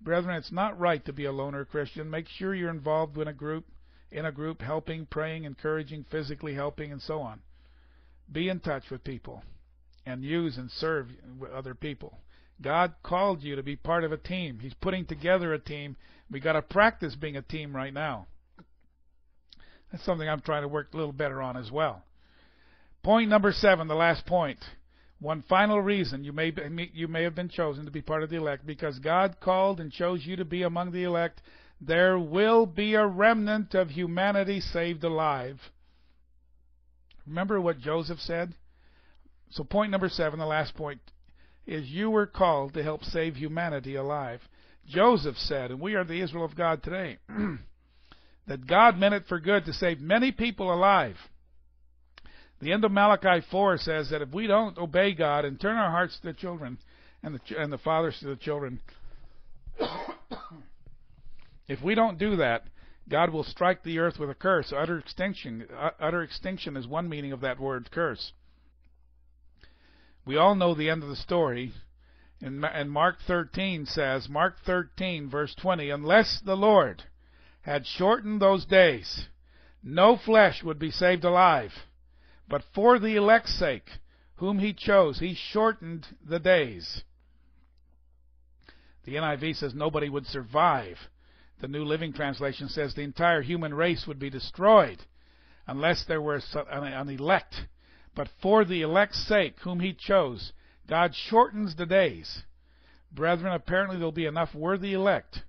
Brethren, it's not right to be a loner Christian. Make sure you're involved in a group, in a group, helping, praying, encouraging, physically helping, and so on. Be in touch with people and use and serve other people. God called you to be part of a team. He's putting together a team. We got to practice being a team right now. That's something I'm trying to work a little better on as well. Point number seven, the last point. One final reason you may be, you may have been chosen to be part of the elect because God called and chose you to be among the elect. There will be a remnant of humanity saved alive. Remember what Joseph said? So point number 7, the last point is you were called to help save humanity alive. Joseph said, and we are the Israel of God today, that God meant it for good to save many people alive. The end of Malachi 4 says that if we don't obey God and turn our hearts to the children and the, and the fathers to the children, if we don't do that, God will strike the earth with a curse. Utter extinction, utter extinction is one meaning of that word curse. We all know the end of the story. And, and Mark 13 says, Mark 13, verse 20, unless the Lord had shortened those days, no flesh would be saved alive. But for the elect's sake, whom he chose, he shortened the days. The NIV says nobody would survive. The New Living Translation says the entire human race would be destroyed unless there were an elect. But for the elect's sake, whom he chose, God shortens the days. Brethren, apparently there'll be enough worthy elect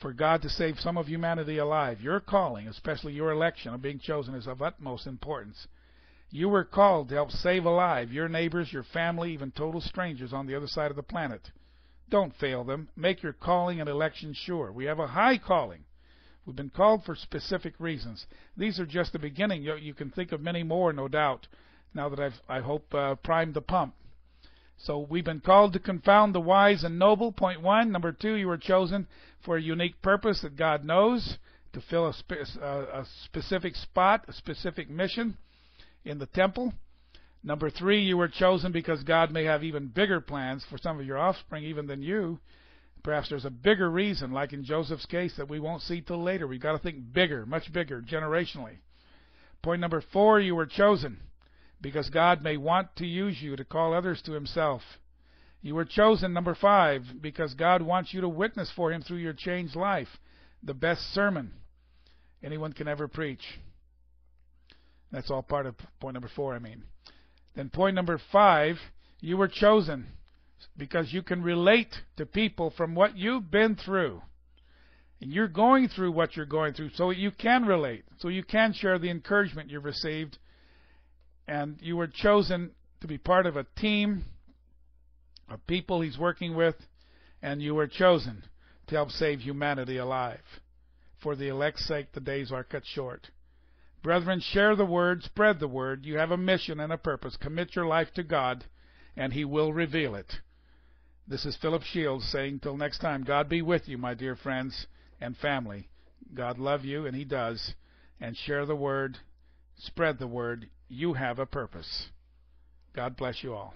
for God to save some of humanity alive. Your calling, especially your election of being chosen, is of utmost importance. You were called to help save alive your neighbors, your family, even total strangers on the other side of the planet. Don't fail them. Make your calling and election sure. We have a high calling. We've been called for specific reasons. These are just the beginning. You, you can think of many more, no doubt, now that I've, I hope, uh, primed the pump. So we've been called to confound the wise and noble, point one. Number two, you were chosen for a unique purpose that God knows, to fill a, spe- uh, a specific spot, a specific mission in the temple. Number three, you were chosen because God may have even bigger plans for some of your offspring even than you. Perhaps there's a bigger reason, like in Joseph's case, that we won't see till later. We've got to think bigger, much bigger, generationally. Point number four, you were chosen because God may want to use you to call others to Himself. You were chosen, number five, because God wants you to witness for Him through your changed life. the best sermon anyone can ever preach. That's all part of point number four, I mean. Then point number five, you were chosen because you can relate to people from what you've been through. And you're going through what you're going through, so you can relate, so you can share the encouragement you've received. And you were chosen to be part of a team of people he's working with, and you were chosen to help save humanity alive. For the elect's sake, the days are cut short. Brethren, share the word, spread the word. You have a mission and a purpose. Commit your life to God, and He will reveal it. This is Philip Shields saying, till next time, God be with you, my dear friends and family. God love you, and He does. And share the word, spread the word. You have a purpose. God bless you all.